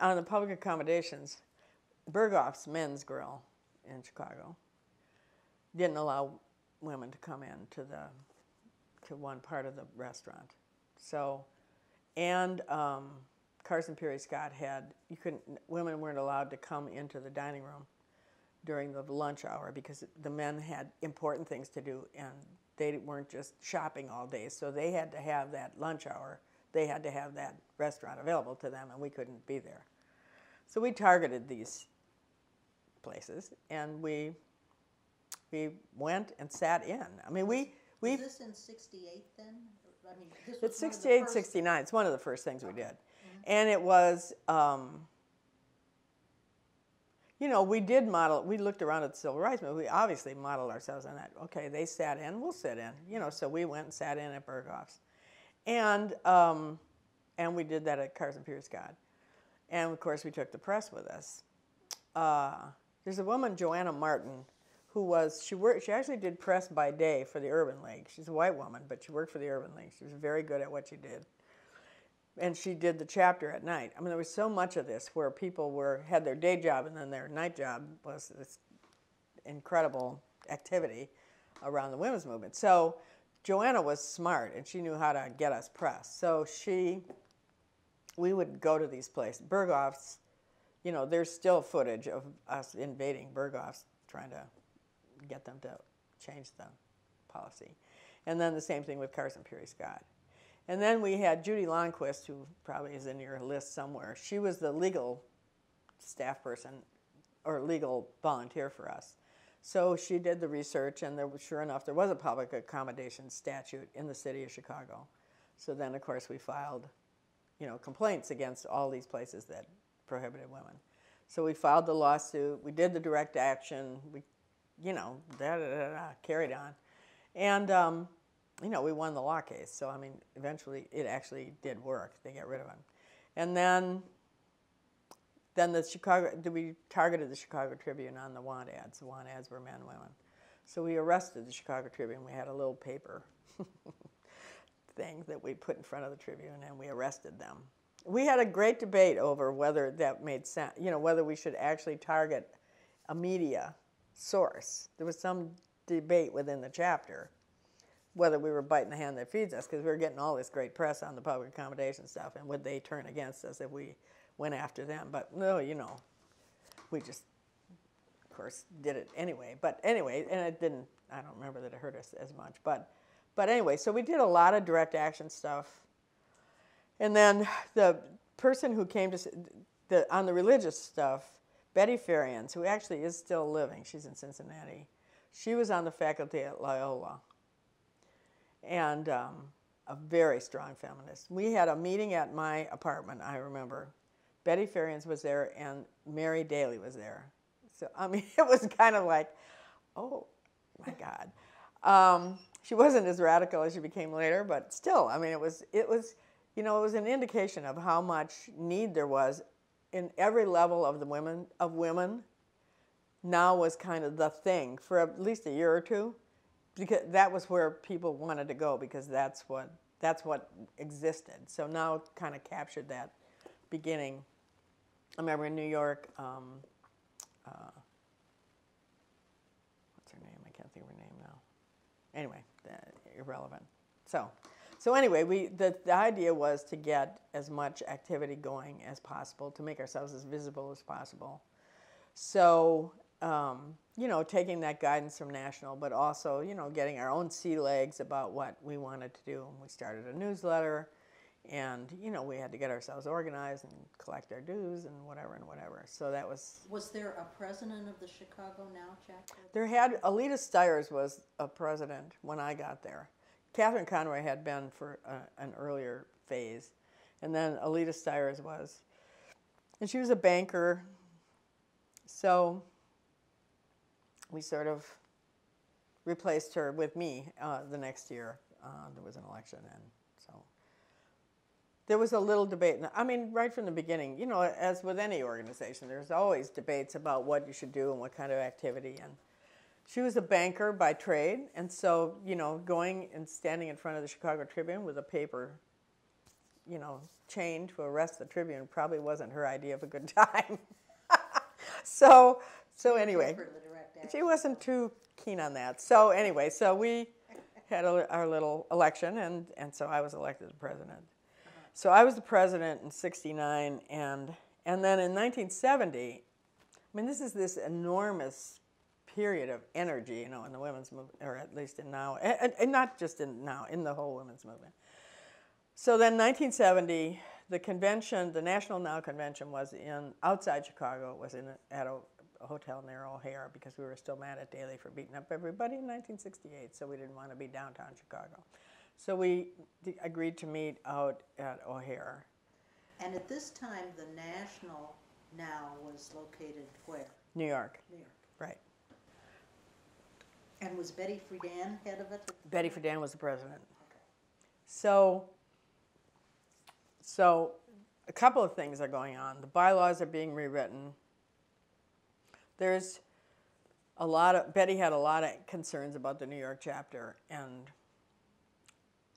on the public accommodations, Berghoff's Men's Grill in Chicago didn't allow women to come in to the to one part of the restaurant. So, and um, Carson Pirie Scott had you couldn't women weren't allowed to come into the dining room during the lunch hour because the men had important things to do and they weren't just shopping all day. So they had to have that lunch hour. They had to have that restaurant available to them, and we couldn't be there. So we targeted these places, and we we went and sat in. I mean, we we. Was this in '68 then? I mean, this was It's one 68, 69. It's one of the first things we did. And it was, um, you know, we did model, we looked around at the civil rights movement. We obviously modeled ourselves on that. Okay, they sat in, we'll sit in. You know, so we went and sat in at Berghoff's. And, um, and we did that at Carson Pirie Scott. And of course, we took the press with us. Uh, there's a woman, Joanna Martin, who was she worked. She actually did press by day for the Urban League. She's a white woman, but she worked for the Urban League. She was very good at what she did, and she did the chapter at night. I mean, there was so much of this where people were had their day job and then their night job was this incredible activity around the women's movement. So Joanna was smart and she knew how to get us press. So she, we would go to these places. Berghoff's, you know, there's still footage of us invading Berghoff's, trying to get them to change the policy. And then the same thing with Carson Pirie Scott. And then we had Judy Lonnquist, who probably is in your list somewhere. She was the legal staff person or legal volunteer for us. So she did the research, and there was, sure enough, there was a public accommodation statute in the city of Chicago. So then, of course, we filed, you know, complaints against all these places that prohibited women. So we filed the lawsuit. We did the direct action. We, you know, da da da, da carried on, and um, you know, we won the law case. So I mean, eventually, it actually did work. They got rid of him, and then then the Chicago, we targeted the Chicago Tribune on the want ads. The want ads were men, and women. So we arrested the Chicago Tribune. We had a little paper thing that we put in front of the Tribune, and we arrested them. We had a great debate over whether that made sense. You know, whether we should actually target a media source. There was some debate within the chapter whether we were biting the hand that feeds us because we were getting all this great press on the public accommodation stuff, and would they turn against us if we went after them? But no, you know, we just, of course, did it anyway. But anyway, and it didn't. I don't remember that it hurt us as much, but, but anyway, so we did a lot of direct action stuff, and then the person who came to the on the religious stuff, Betty Farians, who actually is still living, she's in Cincinnati. She was on the faculty at Loyola and um, a very strong feminist. We had a meeting at my apartment, I remember. Betty Farians was there and Mary Daly was there. So, I mean, it was kind of like, oh my God. Um, she wasn't as radical as she became later, but still, I mean, it was, it was, you know, it was an indication of how much need there was in every level of the women, of women. NOW was kind of the thing for at least a year or two because that was where people wanted to go because that's what that's what existed. So NOW kind of captured that beginning. I remember in New York. Um, uh, what's her name? I can't think of her name now. Anyway, uh, irrelevant. So, so anyway, we the, the idea was to get as much activity going as possible to make ourselves as visible as possible. So, um, you know, taking that guidance from national, but also, you know, getting our own sea legs about what we wanted to do. And we started a newsletter, and you know, we had to get ourselves organized and collect our dues and whatever and whatever. So that was Was there a president of the Chicago NOW chapter? there had Alita Stiers was a president when I got there. Catherine Conroy had been for uh, an earlier phase, and then Alita Stiers was, and she was a banker. So we sort of replaced her with me uh, the next year. Uh, there was an election, and there was a little debate. I mean, right from the beginning, you know, as with any organization, there's always debates about what you should do and what kind of activity. And she was a banker by trade, and so you know, going and standing in front of the Chicago Tribune with a paper you know, chained to arrest the Tribune probably wasn't her idea of a good time. so, so anyway, For the direct she wasn't too keen on that. So anyway, so we had a, our little election, and, and so I was elected the president. So I was the president in '69, and and then in 1970, I mean, this is this enormous period of energy, you know, in the women's movement, or at least in NOW, and, and not just in NOW, in the whole women's movement. So then, 1970, the convention, the National NOW convention, was in outside Chicago. It was in at a, a hotel near O'Hare because we were still mad at Daley for beating up everybody in 1968. So we didn't want to be downtown Chicago. So we agreed to meet out at O'Hare. And at this time, the national NOW was located where? New York, New York. right. And was Betty Friedan head of it? Betty Friedan was the president. Okay. So, so a couple of things are going on. The bylaws are being rewritten. There's a lot of Betty had a lot of concerns about the New York chapter, and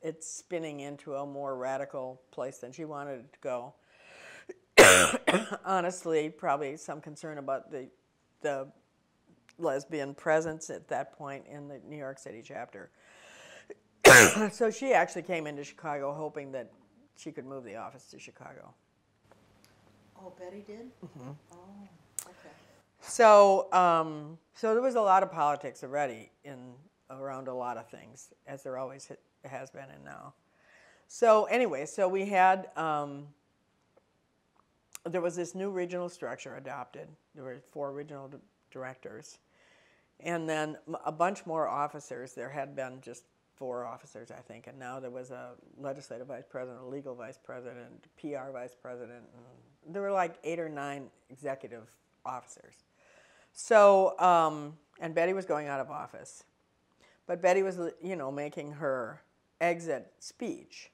it's spinning into a more radical place than she wanted it to go. Honestly, probably some concern about the the lesbian presence at that point in the New York City chapter. so she actually came into Chicago hoping that she could move the office to Chicago. Oh, Betty did? Mm-hmm. Oh, okay. So, um, so there was a lot of politics already in around a lot of things, as there always ha- has been and NOW. So anyway, so we had um, there was this new regional structure adopted. There were four regional directors, and then a bunch more officers. There had been just four officers, I think, and now there was a legislative vice president, a legal vice president, PR vice president, there were like eight or nine executive officers. So, um, and Betty was going out of office, but Betty was, you know, making her exit speech.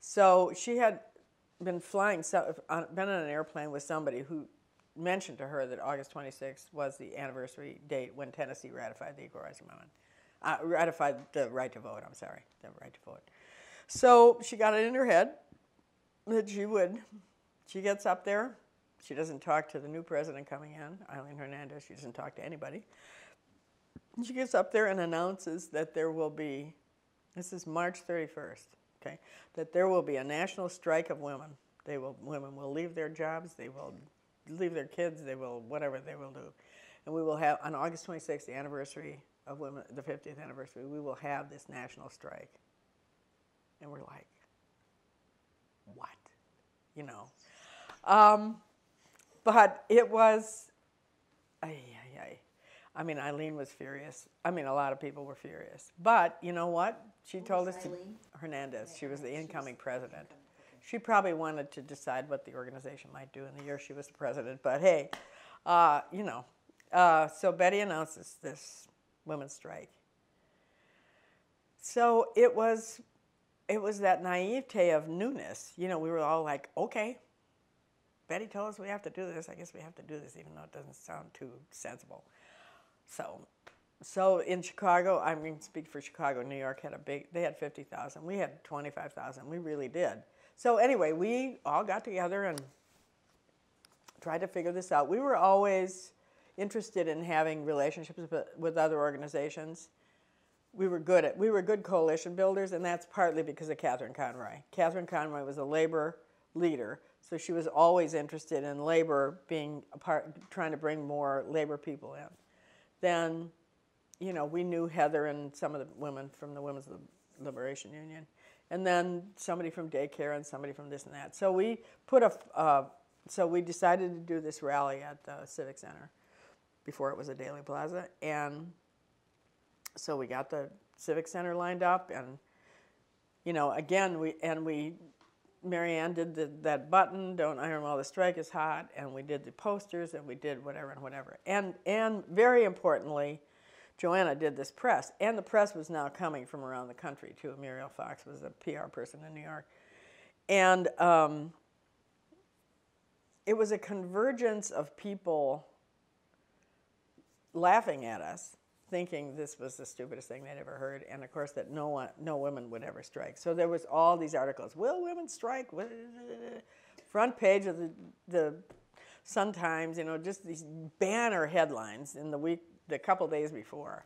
So she had been flying, been on an airplane with somebody who mentioned to her that August 26th was the anniversary date when Tennessee ratified the Equal Rights Amendment. Uh, ratified the right to vote, I'm sorry, the right to vote. So she got it in her head that she would. She gets up there. She doesn't talk to the new president coming in, Aileen Hernandez. She doesn't talk to anybody. She gets up there and announces that there will be, this is March 31st, okay, that there will be a national strike of women. They will, women will leave their jobs, they will leave their kids, they will, whatever they will do. And we will have, on August 26th, the anniversary of women, the 50th anniversary, we will have this national strike. And we're like, what? You know. Um, but it was, ay, ay, ay. I mean, Aileen was furious. I mean, a lot of people were furious. But you know what? She Who told was us to. Aileen? Hernandez. She was the incoming president. She probably wanted to decide what the organization might do in the year she was the president. But hey, uh, you know. Uh, so Betty announces this women's strike. So it was, it was that naivete of newness. You know, we were all like, okay, Betty told us we have to do this. I guess we have to do this, even though it doesn't sound too sensible. So, so in Chicago, I mean, speak for Chicago. New York had a big. They had fifty thousand. We had twenty five thousand. We really did. So anyway, we all got together and tried to figure this out. We were always interested in having relationships with, with other organizations. We were good at we were good coalition builders, and that's partly because of Catherine Conroy. Catherine Conroy was a labor leader, so she was always interested in labor being a part, trying to bring more labor people in. Then, you know, we knew Heather and some of the women from the Women's Liberation Union, and then somebody from daycare and somebody from this and that. So we put a, uh, so we decided to do this rally at the Civic Center before it was a Daley Plaza, and so we got the Civic Center lined up, and you know, again, we and we, Marianne did the, that button, "Don't iron while the strike is hot," and we did the posters, and we did whatever and whatever, and and very importantly, Joanna did this press, and the press was now coming from around the country too. Muriel Fox was a PR person in New York, and um, it was a convergence of people laughing at us thinking this was the stupidest thing they'd ever heard, and of course that no one, no women would ever strike. So there was all these articles: Will women strike? Front page of the the Sun Times, you know, just these banner headlines in the week, the couple days before.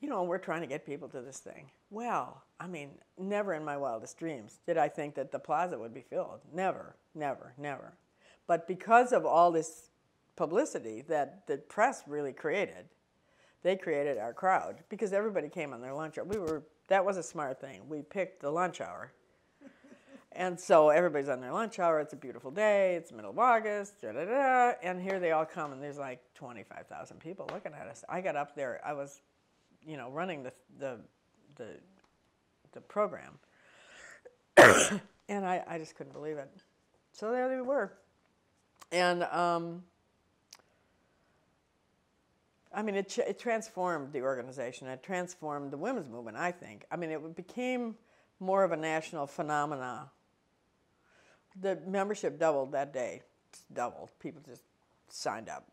You know, we're trying to get people to this thing. Well, I mean, never in my wildest dreams did I think that the plaza would be filled. Never, never, never. But because of all this publicity that the press really created, they created our crowd because everybody came on their lunch hour. We were that was a smart thing. We picked the lunch hour. And so everybody's on their lunch hour. It's a beautiful day. It's middle of August. Da, da, da, and here they all come, and there's like 25,000 people looking at us. I got up there. I was, you know, running the the the, the program, and I, I just couldn't believe it. So there they were, and um, I mean, it, it transformed the organization. It transformed the women's movement, I think. I mean, it became more of a national phenomena. The membership doubled that day. doubled. People just signed up.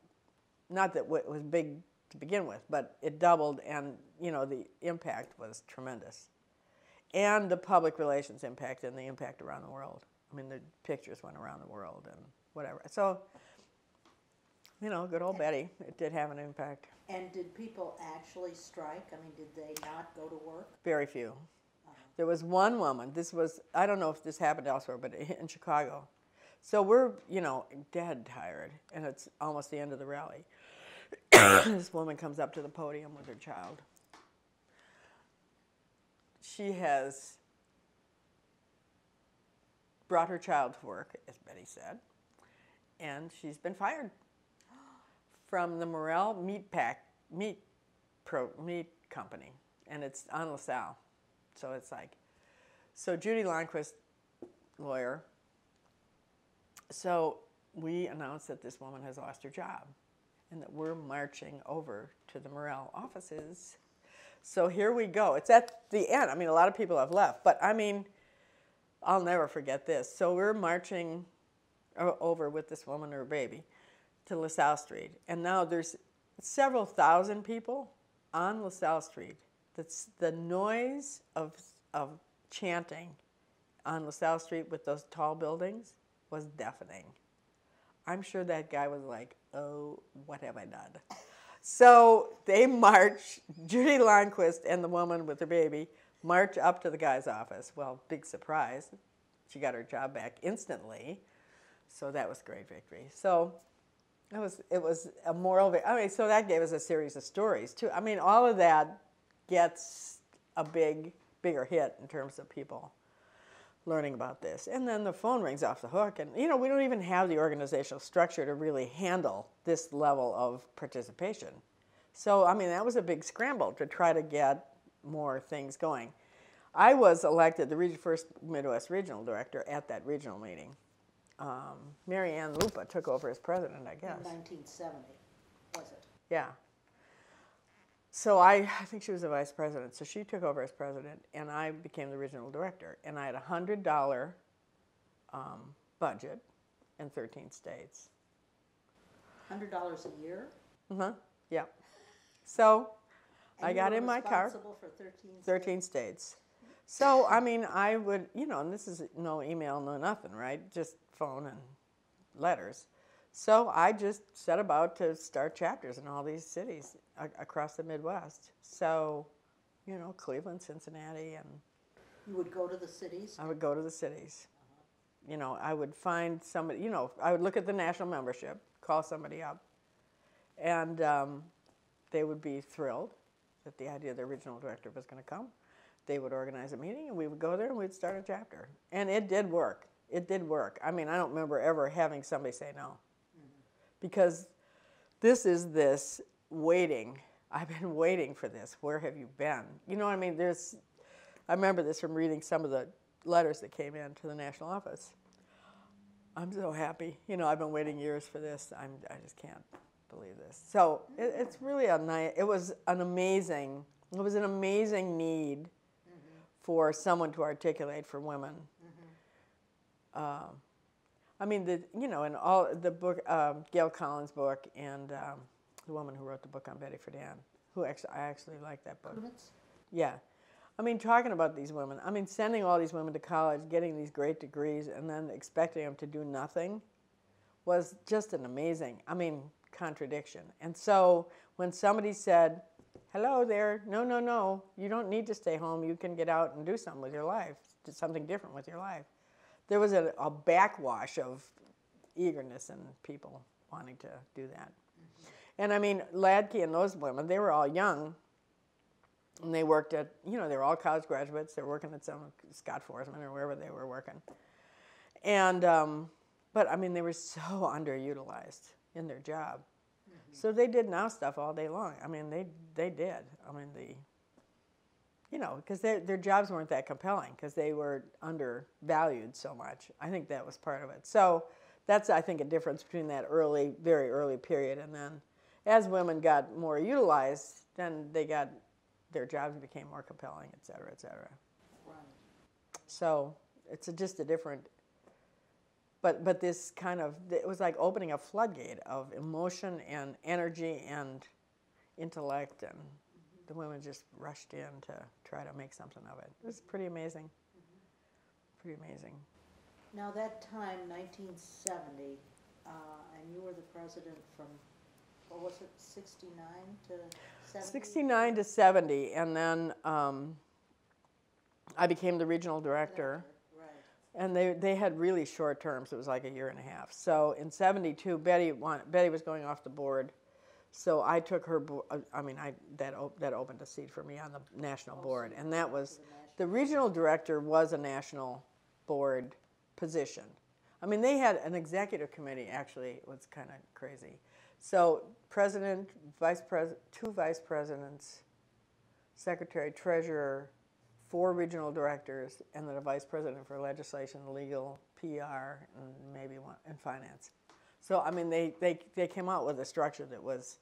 Not that it was big to begin with, but it doubled, and you know the impact was tremendous, and the public relations impact and the impact around the world. I mean, the pictures went around the world and whatever. So you know, good old Betty. It did have an impact. And did people actually strike? I mean, did they not go to work? Very few. There was one woman. This was I don't know if this happened elsewhere, but in Chicago. So we're you know dead tired, and it's almost the end of the rally. this woman comes up to the podium with her child. She has brought her child to work, as Betty said, and she's been fired from the Morrell Meat Pack Meat Pro Meat Company, and it's on LaSalle. So it's like, so Judy Lonnquist, lawyer. So we announced that this woman has lost her job, and that we're marching over to the Morrell offices. So here we go. It's at the end. I mean, a lot of people have left, but I mean, I'll never forget this. So we're marching over with this woman her baby to LaSalle Street. And now there's several thousand people on LaSalle Street. The noise of, of chanting on LaSalle Street with those tall buildings was deafening. I'm sure that guy was like, oh, what have I done? So they march, Judy Lonnquist and the woman with her baby march up to the guy's office. Well, big surprise. She got her job back instantly. So that was great victory. So it was it was a moral. I mean, so that gave us a series of stories too. I mean, all of that gets a big bigger hit in terms of people learning about this. And then the phone rings off the hook, and you know we don't even have the organizational structure to really handle this level of participation. So I mean, that was a big scramble to try to get more things going. I was elected the first Midwest regional director at that regional meeting um, Mary Ann Lupa took over as president, I guess. In 1970, was it? Yeah. So I, I think she was the vice president. So she took over as president, and I became the regional director. And I had a hundred dollar um, budget in 13 states. Hundred dollars a year. Uh huh. Yeah. So and I got in my car. For 13 states. 13 states. So I mean, I would, you know, and this is no email, no nothing, right? Just phone and letters. So I just set about to start chapters in all these cities across the Midwest. So, you know, Cleveland, Cincinnati, and. You would go to the cities? I would go to the cities. You know, I would find somebody, you know, I would look at the national membership, call somebody up, and um, they would be thrilled that the idea of the original director was going to come. They would organize a meeting, and we would go there and we'd start a chapter. And it did work it did work. I mean, I don't remember ever having somebody say no. Because this is this waiting. I've been waiting for this. Where have you been? You know what I mean? There's I remember this from reading some of the letters that came in to the national office. I'm so happy. You know, I've been waiting years for this. I'm I just can't believe this. So it, it's really a nice. It was an amazing. It was an amazing need mm-hmm. for someone to articulate for women um, I mean, the you know, in all the book, um, Gail Collins' book, and um, the woman who wrote the book on Betty Friedan, who actually, I actually like that book. Yeah. I mean, talking about these women, I mean, sending all these women to college, getting these great degrees, and then expecting them to do nothing was just an amazing, I mean, contradiction. And so when somebody said, hello there, no, no, no, you don't need to stay home, you can get out and do something with your life, do something different with your life. There was a, a backwash of eagerness and people wanting to do that. And I mean, Ladke and those women, they were all young, and they worked at, you know, they were all college graduates. They were working at some Scott Foresman or wherever they were working. And, um, but I mean, they were so underutilized in their job. So they did NOW stuff all day long. I mean, they they did. I mean, the, you know, because their their jobs weren't that compelling because they were undervalued so much. I think that was part of it. So that's I think a difference between that early, very early period and then, as women got more utilized, then they got their jobs became more compelling, et cetera, et cetera. Right. So it's a, just a different. But but this kind of it was like opening a floodgate of emotion and energy and intellect, and the women just rushed in to try to make something of it. It was pretty amazing. Pretty amazing. Now, that time, 1970, uh, and you were the president from, what was it, 69 to 70? 69 to 70, and then um, I became the regional director. Right. And they, they had really short terms. It was like a year and a half. So in '72, Betty want, Betty was going off the board, so I took her. bo- uh, I mean, I that op- that opened a seat for me on the national board, and that was the regional director was a national board position. I mean, they had an executive committee. Actually, it was kind of crazy. So president, vice president, two vice presidents, secretary, treasurer, four regional directors, and then a vice president for legislation, legal, PR, and maybe one, and finance. So, I mean, they, they, they came out with a structure that was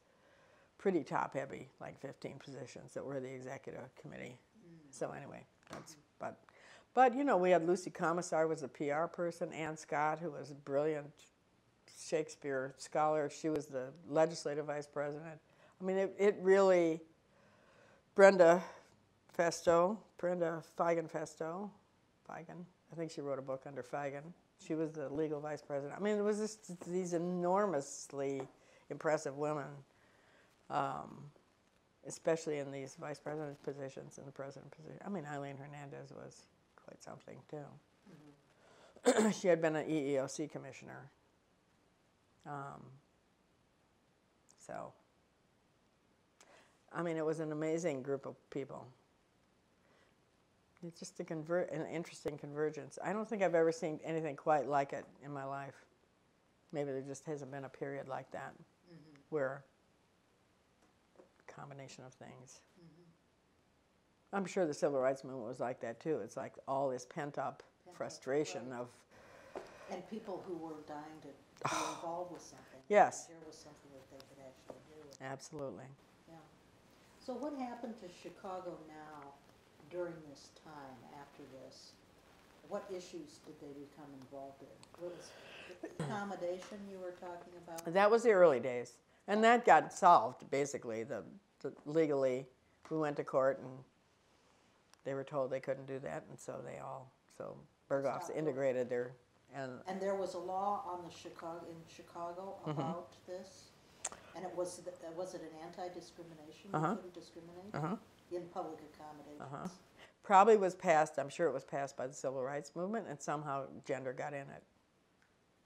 pretty top heavy, like 15 positions that were the executive committee. So, anyway, that's, but, but, you know, we had Lucy Komisar was the PR person, Ann Scott, who was a brilliant Shakespeare scholar. She was the legislative vice president. I mean, it, it really, Brenda Fasteau, Brenda Feigen Fasteau, Feigen. I think she wrote a book under Feigen. She was the legal vice president. I mean, it was just these enormously impressive women, um, especially in these vice president positions and the president position. I mean, Aileen Hernandez was quite something too. she had been an EEOC commissioner. Um, so, I mean, it was an amazing group of people. It's just a convert, an interesting convergence. I don't think I've ever seen anything quite like it in my life. Maybe there just hasn't been a period like that mm-hmm. where a combination of things. Mm-hmm. I'm sure the civil rights movement was like that too. It's like all this pent up frustration right. of And people who were dying to be involved with something. Yes. Was something that they could actually do. absolutely. Yeah. So what happened to Chicago NOW during this time, after this? What issues did they become involved in? What the accommodation you were talking about? That was the early days, and that got solved basically. The, the legally, we went to court and they were told they couldn't do that, and so they all so Berghoffs Stopped. integrated their and And there was a law on the Chicago, in Chicago Mm-hmm. about this? And it was, uh, was it an anti-discrimination? You Uh-huh. couldn't discriminate uh-huh, in public accommodations? probably was passed. I'm sure it was passed by the civil rights movement, and somehow gender got in it.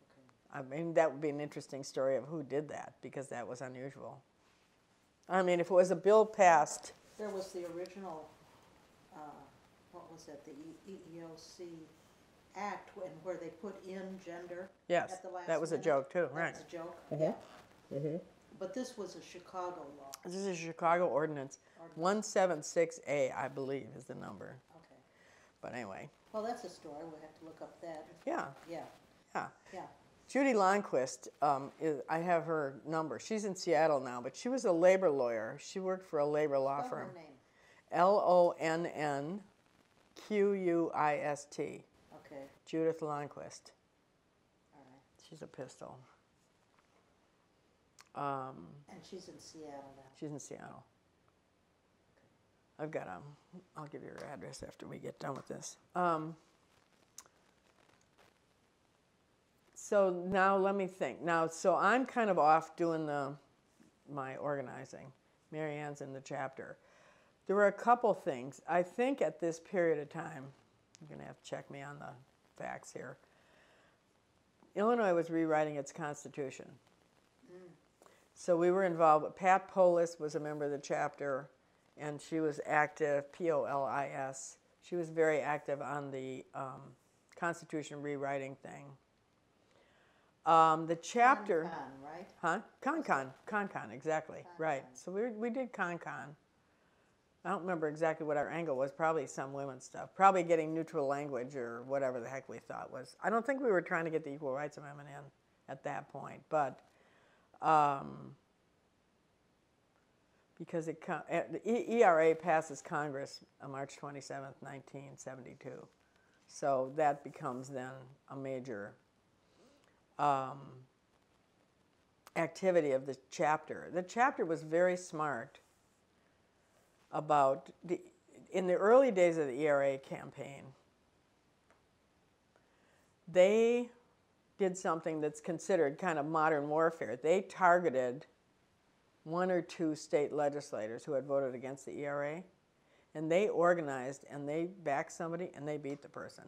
Okay. I mean, that would be an interesting story of who did that because that was unusual. I mean, if it was a bill passed, There was the original, uh, what was it, the E- EEOC Act, when, where they put in gender yes, at the last that was a joke too, right? That's a joke? Mhm. Yeah. But this was a Chicago law, This is a Chicago ordinance. Ordinance. 176A, I believe, is the number. okay. But anyway, Well, that's a story, we'll have to look up that. yeah, Yeah, yeah. yeah. Judy Lonnquist, um, is, I have her number. She's in Seattle now, but she was a labor lawyer. She worked for a labor law Spell firm. her name. L O N N Q U I S T. Okay, Judith Lonnquist. all right. She's a pistol. Um, And she's in Seattle now. she's in Seattle. I've got um, I'll give you her address after we get done with this. Um, so now let me think. Now, so I'm kind of off doing the my organizing. Mary Ann's in the chapter. There were a couple things. I think at this period of time, you're going to have to check me on the facts here. Illinois was rewriting its constitution. So we were involved. Pat Polis was a member of the chapter, and she was active, P O L I S. She was very active on the um, Constitution rewriting thing. Um, the chapter. Con, right? Huh? ConCon. ConCon, exactly. Right. So we, we did ConCon. I don't remember exactly what our angle was. Probably some women's stuff. Probably getting neutral language or whatever the heck we thought was. I don't think we were trying to get the Equal Rights Amendment in at that point, but um, because it eh, the ERA passes Congress on March 27th, 1972. So that becomes then a major um, activity of the chapter. The chapter was very smart about the in the early days of the ERA campaign. They did something that's considered kind of modern warfare. They targeted one or two state legislators who had voted against the ERA, and they organized and they backed somebody and they beat the person.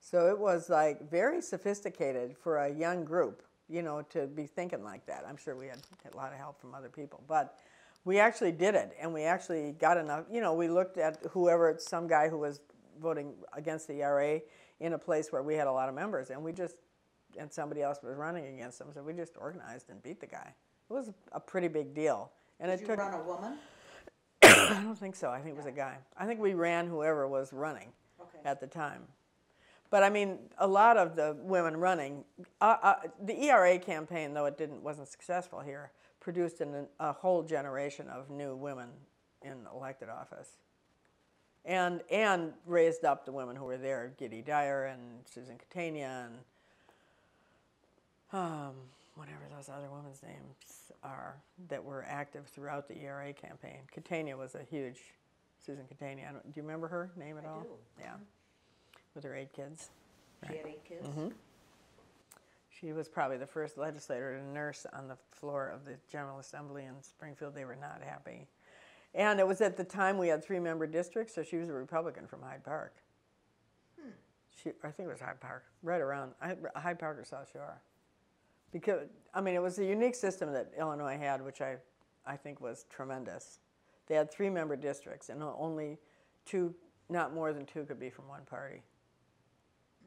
So it was like very sophisticated for a young group, you know, to be thinking like that. I'm sure we had a lot of help from other people, but we actually did it, and we actually got enough. You know, we looked at whoever, some guy who was voting against the ERA in a place where we had a lot of members, and we just, and somebody else was running against them, so we just organized and beat the guy. It was a pretty big deal, and Did it you took. run a woman? I don't think so. I think it was a guy. I think we ran whoever was running Okay. at the time. But I mean, a lot of the women running, uh, uh, the ERA campaign, though it didn't wasn't successful here, produced an, a whole generation of new women in elected office, and and raised up the women who were there, Giddy Dyer and Susan Catania and um, whatever those other women's names are that were active throughout the ERA campaign. Catania was a huge. Susan Catania. Do you remember her name at I all? do. Yeah with her eight kids. She had eight kids? Mm-hmm. She was probably the first legislator to nurse on the floor of the General Assembly in Springfield. They were not happy. And it was at the time we had three member districts, so she was a Republican from Hyde Park. Hmm. She, I think it was Hyde Park, right around Hyde Park or South Shore. Because, I mean, it was a unique system that Illinois had, which I, I think was tremendous. They had three member districts, and only two, not more than two, could be from one party.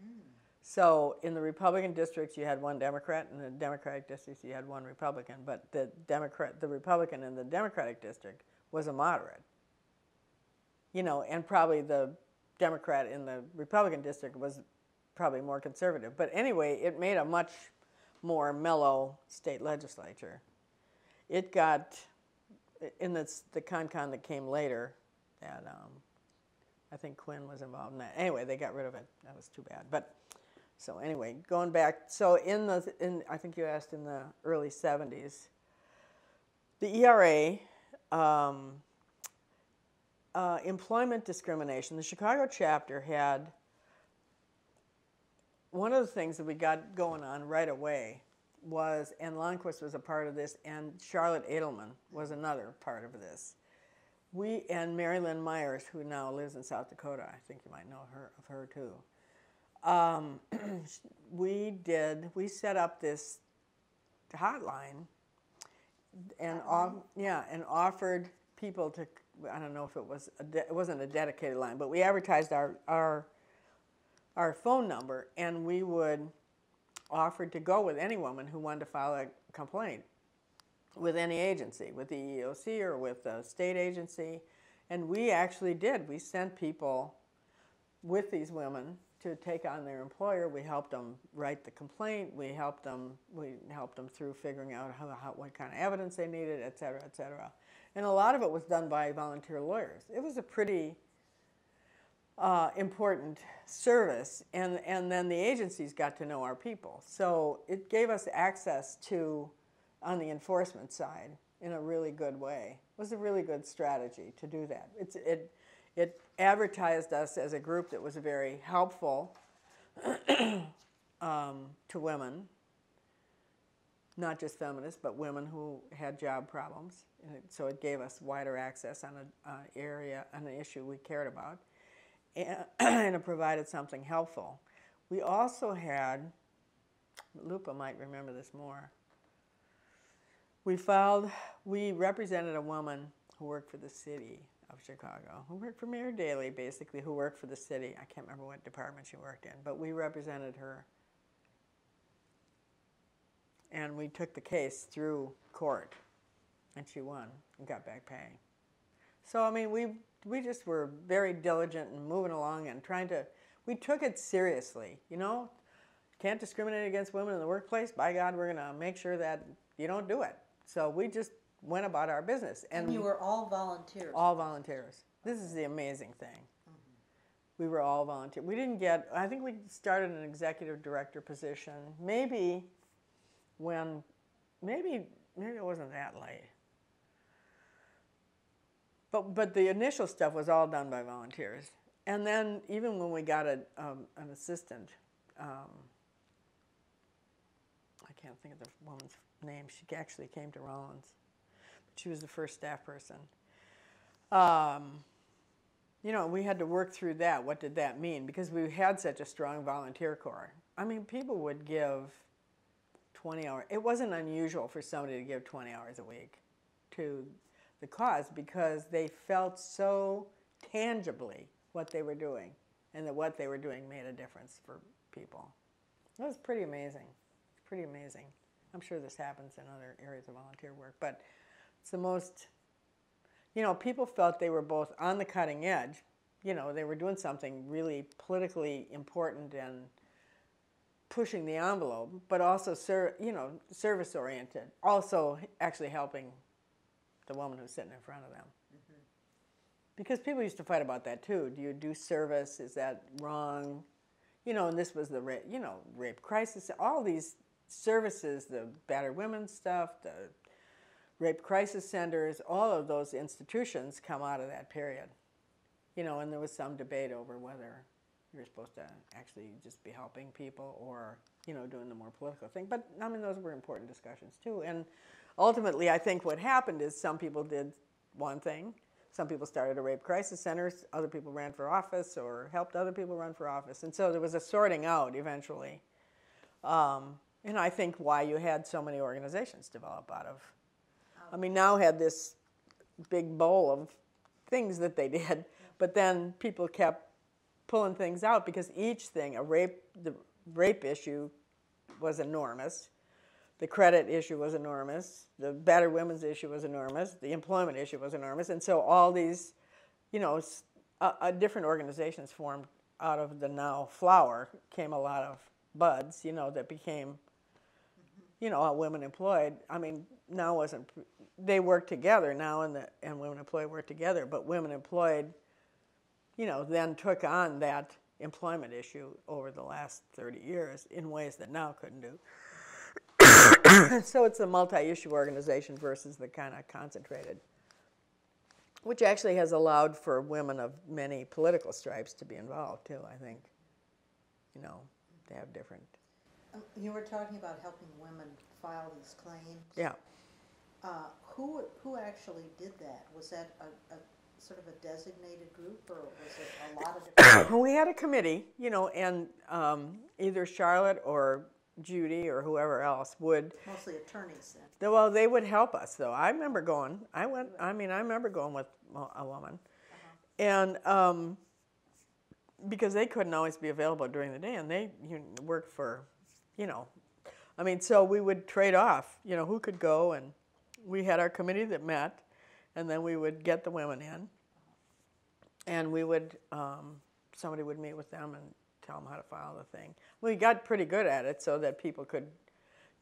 Hmm. So in the Republican districts, you had one Democrat, and in the Democratic districts, you had one Republican. But the Democrat, the Republican in the Democratic district was a moderate. You know, and probably the Democrat in the Republican district was probably more conservative. But anyway, it made a much more mellow state legislature. It got in the the con that came later. That um, I think Quinn was involved in that. Anyway, they got rid of it. That was too bad. But so anyway, going back, so in the in I think you asked in the early '70s, the ERA, um, uh, employment discrimination. The Chicago chapter had one of the things that we got going on right away was, and Lonnquist was a part of this, and Charlotte Edelman was another part of this. We and Mary Lynn Myers, who now lives in South Dakota, I think you might know her of her too um, we did we set up this hotline and off, yeah and offered people to I don't know if it was a it wasn't a dedicated line but we advertised our our our phone number and we would offer to go with any woman who wanted to file a complaint with any agency with the EEOC or with a state agency. And we actually did. We sent people with these women to take on their employer. We helped them write the complaint. We helped them. We helped them through figuring out how, how what kind of evidence they needed, et cetera, et cetera. And a lot of it was done by volunteer lawyers. It was a pretty uh, important service, and and then the agencies got to know our people. So it gave us access to on the enforcement side in a really good way. It was a really good strategy to do that. It's, it, it advertised us as a group that was very helpful um, to women, not just feminists, but women who had job problems. It, so it gave us wider access on an uh, area, on an issue we cared about, and, and it provided something helpful. We also had, Lupa might remember this more. We filed, we represented a woman who worked for the city of Chicago, who worked for Mayor Daley, basically, who worked for the city. I can't remember what department she worked in, but we represented her. And we took the case through court, and she won and got back pay. So, I mean, we, we just were very diligent and moving along and trying to, we took it seriously, you know? Can't discriminate against women in the workplace. By God, we're going to make sure that you don't do it. So we just went about our business. And you were all volunteers? All volunteers. This is the amazing thing. We were all volunteer. We didn't get, I think we started an executive director position maybe when, maybe, maybe it wasn't that late. But, but the initial stuff was all done by volunteers. And then even when we got a, um, an assistant, um, I can't think of the woman's name. She actually came to Rollins. She was the first staff person. Um, you know, we had to work through that. What did that mean? Because we had such a strong volunteer corps. I mean, people would give 20 hours. It wasn't unusual for somebody to give 20 hours a week to the cause because they felt so tangibly what they were doing and that what they were doing made a difference for people. It was pretty amazing. Pretty amazing. I'm sure this happens in other areas of volunteer work, but it's the most, you know, people felt they were both on the cutting edge. You know, they were doing something really politically important and pushing the envelope, but also, ser- you know, service oriented. Also, actually helping the woman who's sitting in front of them. Mm-hmm. Because people used to fight about that too. Do you do service? Is that wrong? You know, and this was the rape, you know, rape crisis, all these services, the battered women stuff, the rape crisis centers, all of those institutions come out of that period. You know, and there was some debate over whether you're supposed to actually just be helping people or, you know, doing the more political thing. But I mean, those were important discussions too. And ultimately, I think what happened is some people did one thing. Some people started a rape crisis centers. Other people ran for office or helped other people run for office. And so there was a sorting out eventually. Um, and I think why you had so many organizations develop out of. I mean, NOW had this big bowl of things that they did, but then people kept pulling things out because each thing, a rape, the rape issue was enormous. The credit issue was enormous. The battered women's issue was enormous. The employment issue was enormous. And so all these, you know, uh, uh, different organizations formed out of the NOW flower came a lot of buds, you know, that became, you know, all women employed. I mean, NOW wasn't, they work together NOW and, the, and women employed work together, but women employed, you know, then took on that employment issue over the last 30 years in ways that NOW couldn't do. so it's a multi-issue organization versus the kind of concentrated, which actually has allowed for women of many political stripes to be involved too. I think, you know, they have different. Um, You were talking about helping women file these claims. Yeah. Uh, who, who actually did that? Was that a, a sort of a designated group or was it a lot of different? Well, we had a committee, you know, and um, either Charlotte or Judy or whoever else would Mostly attorneys then. Well, they would help us, though. I remember going. I went. I mean, I remember going with a woman, and um, because they couldn't always be available during the day, and they you know, worked for, you know, I mean, so we would trade off. You know, who could go, and we had our committee that met, and then we would get the women in, and we would um, somebody would meet with them and tell them how to file the thing. We got pretty good at it, so that people could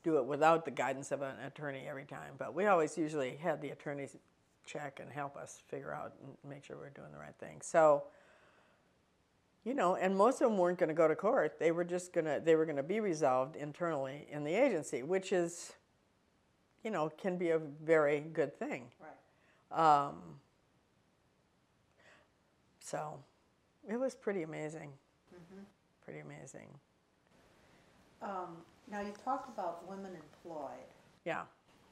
do it without the guidance of an attorney every time. But we always usually had the attorneys check and help us figure out and make sure we're doing the right thing. So, you know, and most of them weren't going to go to court. They were just going to they were going to be resolved internally in the agency, which is, you know, can be a very good thing. Right. Um, so it was pretty amazing. Mm-hmm. Pretty amazing. Um, now you talked about women employed, Yeah,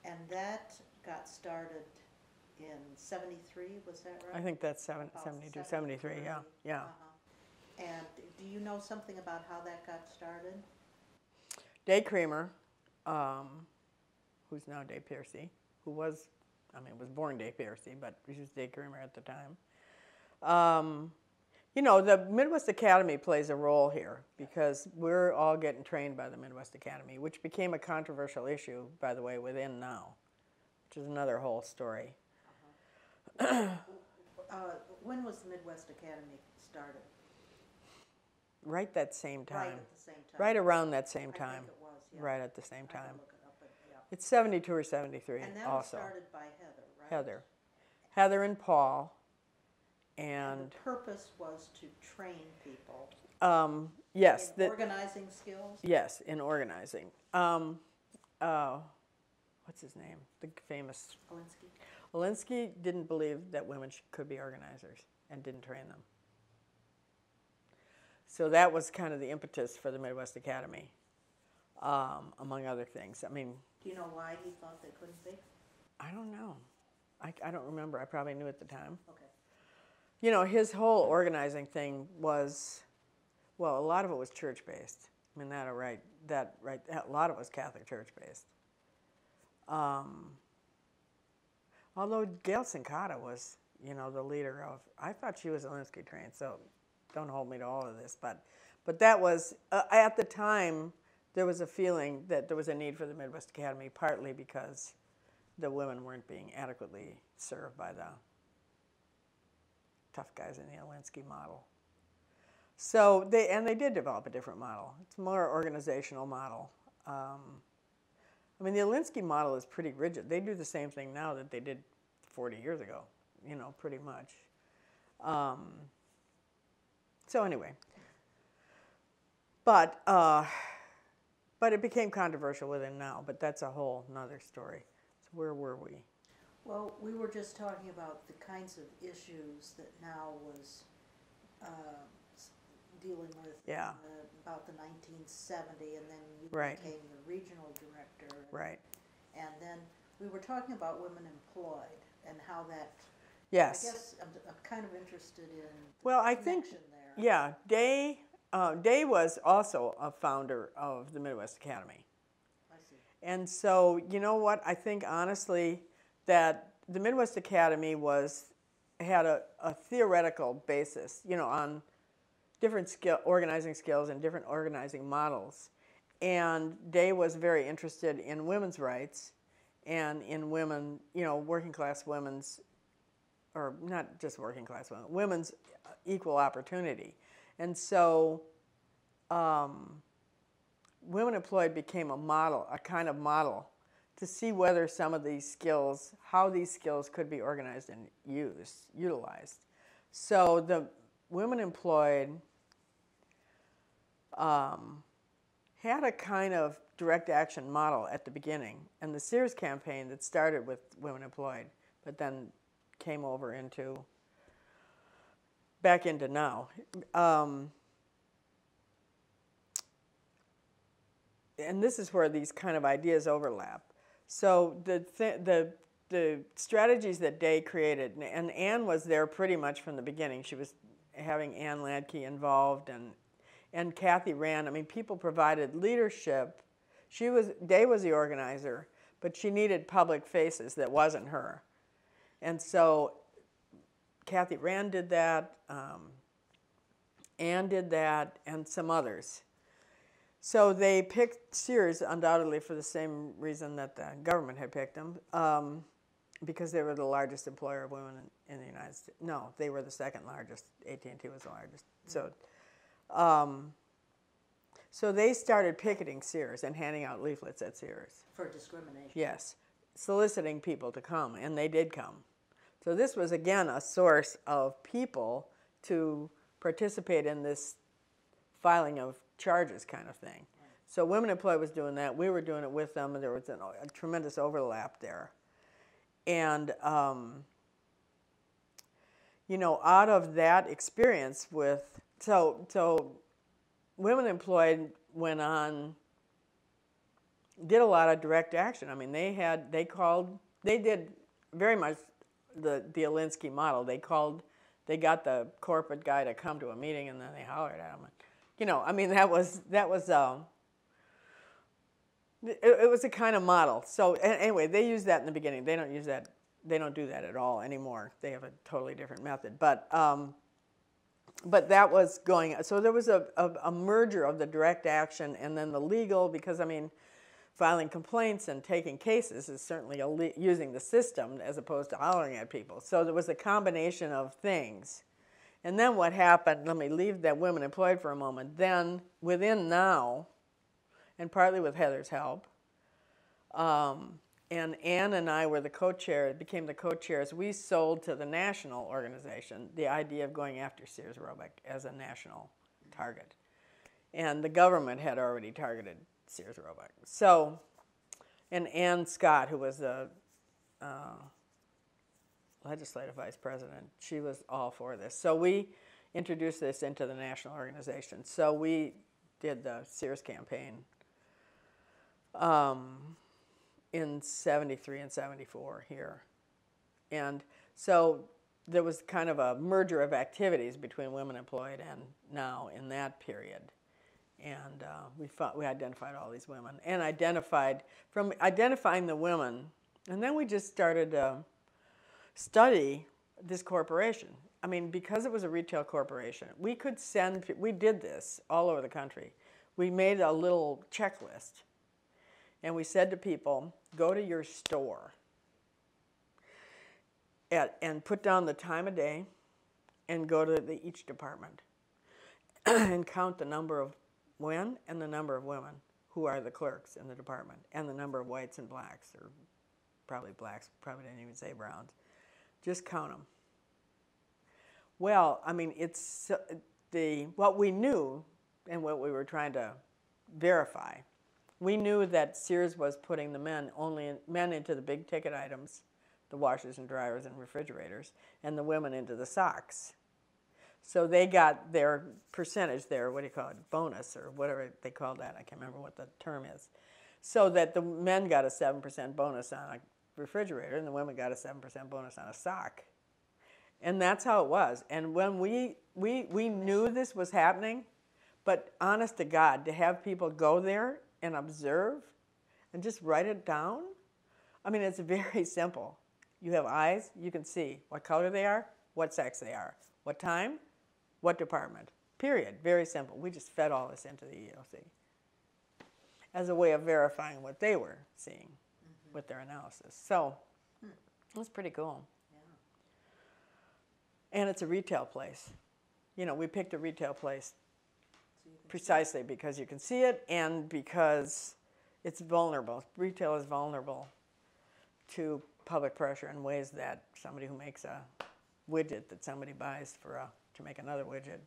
and that got started in seventy-three, was that right? I think that's seven, About 72, 73, yeah, yeah. Uh-huh. And do you know something about how that got started? Day Creamer, um, who's now Day Piercy, who was, I mean, was born Day Piercy, but he was Day Creamer at the time. Um, you know, the Midwest Academy plays a role here because we're all getting trained by the Midwest Academy, which became a controversial issue, by the way, within NOW, which is another whole story. Uh, when was the Midwest Academy started? Right that same Right time. at the same time? Right around that same I time. think it was, yeah. Right at the same I can time. look it up, but, yeah. It's 72 or 73 And that was also. started by Heather, right? Heather. Heather and Paul. And the purpose was to train people um, yes, in that organizing skills? yes, in organizing. Um, uh, what's his name? The famous Alinsky? Olinsky didn't believe that women sh- could be organizers and didn't train them. So that was kind of the impetus for the Midwest Academy, um, among other things. I mean, Do you know why he thought they couldn't be? I don't know. I, I don't remember. I probably knew at the time. Okay. You know, his whole organizing thing was, well, a lot of it was church based. I mean, that right, that right, a lot of it was Catholic church based. Um, although Gale Cincotta was, you know, the leader of, I thought she was Alinsky trained, so don't hold me to all of this, but, but that was uh, at the time there was a feeling that there was a need for the Midwest Academy, partly because the women weren't being adequately served by the tough guys in the Alinsky model. So they and they did develop a different model. It's more organizational model. Um, I mean, the Alinsky model is pretty rigid. They do the same thing now that they did 40 years ago. You know, pretty much. Um, so anyway, but uh, but it became controversial within NOW. But that's a whole nother story. So where were we? Well, we were just talking about the kinds of issues that NOW was uh, dealing with Yeah. the, about the 1970, and then you Right. became the regional director. and- Right. And then we were talking about women employed and how that. Yes. I guess I'm, I'm kind of interested in. the Well, I think- there. Yeah, Day. Uh, Day was also a founder of the Midwest Academy. I see. And so, you know what? I think honestly that the Midwest Academy was had a, a theoretical basis, you know, on different skill organizing skills and different organizing models. And Day was very interested in women's rights and in women, you know, working class women's or not just working class women, women's equal opportunity. And so um, women employed became a model, a kind of model to see whether some of these skills, how these skills could be organized and used, utilized. So the women employed um, had a kind of direct action model at the beginning, and the Sears campaign that started with women employed, but then came over into back into NOW. Um, and this is where these kind of ideas overlap. So the th- the the strategies that Day created, and- Anne was there pretty much from the beginning. She was having Anne Ladky involved, and and Kathy Rand. I mean, people provided leadership. She was Day was the organizer, but she needed public faces that wasn't her, and so Kathy Rand did that. Um, Anne did that, and some others. So they picked Sears undoubtedly for the same reason that the government had picked them, um, because they were the largest employer of women in, in the United States. No, they were the second largest. AT and T was the largest. So, um, so they started picketing Sears and handing out leaflets at Sears. For discrimination. Yes, soliciting people to come, and they did come. So this was again a source of people to participate in this filing of charges kind of thing. So Women Employed was doing that. We were doing it with them, and there was a tremendous overlap there. And um, you know, out of that experience with so so Women Employed went on did a lot of direct action. I mean, they had they called they did very much the the Alinsky model. They called they got the corporate guy to come to a meeting and then they hollered at him. You know, I mean that was that was um, it, it was a kind of model. So anyway, they used that in the beginning. They don't use that. They don't do that at all anymore. They have a totally different method. But um, but that was going. So there was a, a, a merger of the direct action and then the legal because I mean filing complaints and taking cases is certainly using the system as opposed to hollering at people. So there was a combination of things. And then what happened, let me leave that women employed for a moment. Then within NOW, and partly with Heather's help, um, and Ann and I were the co-chair, became the co-chairs. We sold to the national organization the idea of going after Sears Roebuck as a national target. And the government had already targeted Sears Roebuck. So, and Ann Scott, who was the uh, legislative vice president, she was all for this. So we introduced this into the national organization. So we did the Sears campaign um, in 73 and 74 here. And so there was kind of a merger of activities between women employed and NOW in that period and uh, we we identified all these women and identified from identifying the women, and then we just started to study this corporation. I mean, because it was a retail corporation, we could send. We did this all over the country. We made a little checklist, and we said to people, "Go to your store." At, and put down the time of day and go to the, each department and count the number of when and the number of women who are the clerks in the department and the number of whites and blacks or probably blacks probably didn't even say browns. Just count them well i mean it's the what we knew and what we were trying to verify we knew that sears was putting the men only in, men into the big ticket items the washers and dryers and refrigerators and the women into the socks so they got their percentage, their, what do you call it, bonus or whatever they call that. I can't remember what the term is. So that the men got a 7% bonus on a refrigerator and the women got a 7% bonus on a sock. And that's how it was. And when we, we, we knew this was happening, but honest to God, to have people go there and observe and just write it down, I mean, it's very simple. You have eyes, you can see what color they are, what sex they are, what time, what department? Period. Very simple. We just fed all this into the EEOC as a way of verifying what they were seeing mm-hmm. with their analysis. So hmm. it was pretty cool. Yeah. And it's a retail place. You know, we picked a retail place so precisely because you can see it and because it's vulnerable. Retail is vulnerable to public pressure in ways that somebody who makes a widget that somebody buys for a make another widget,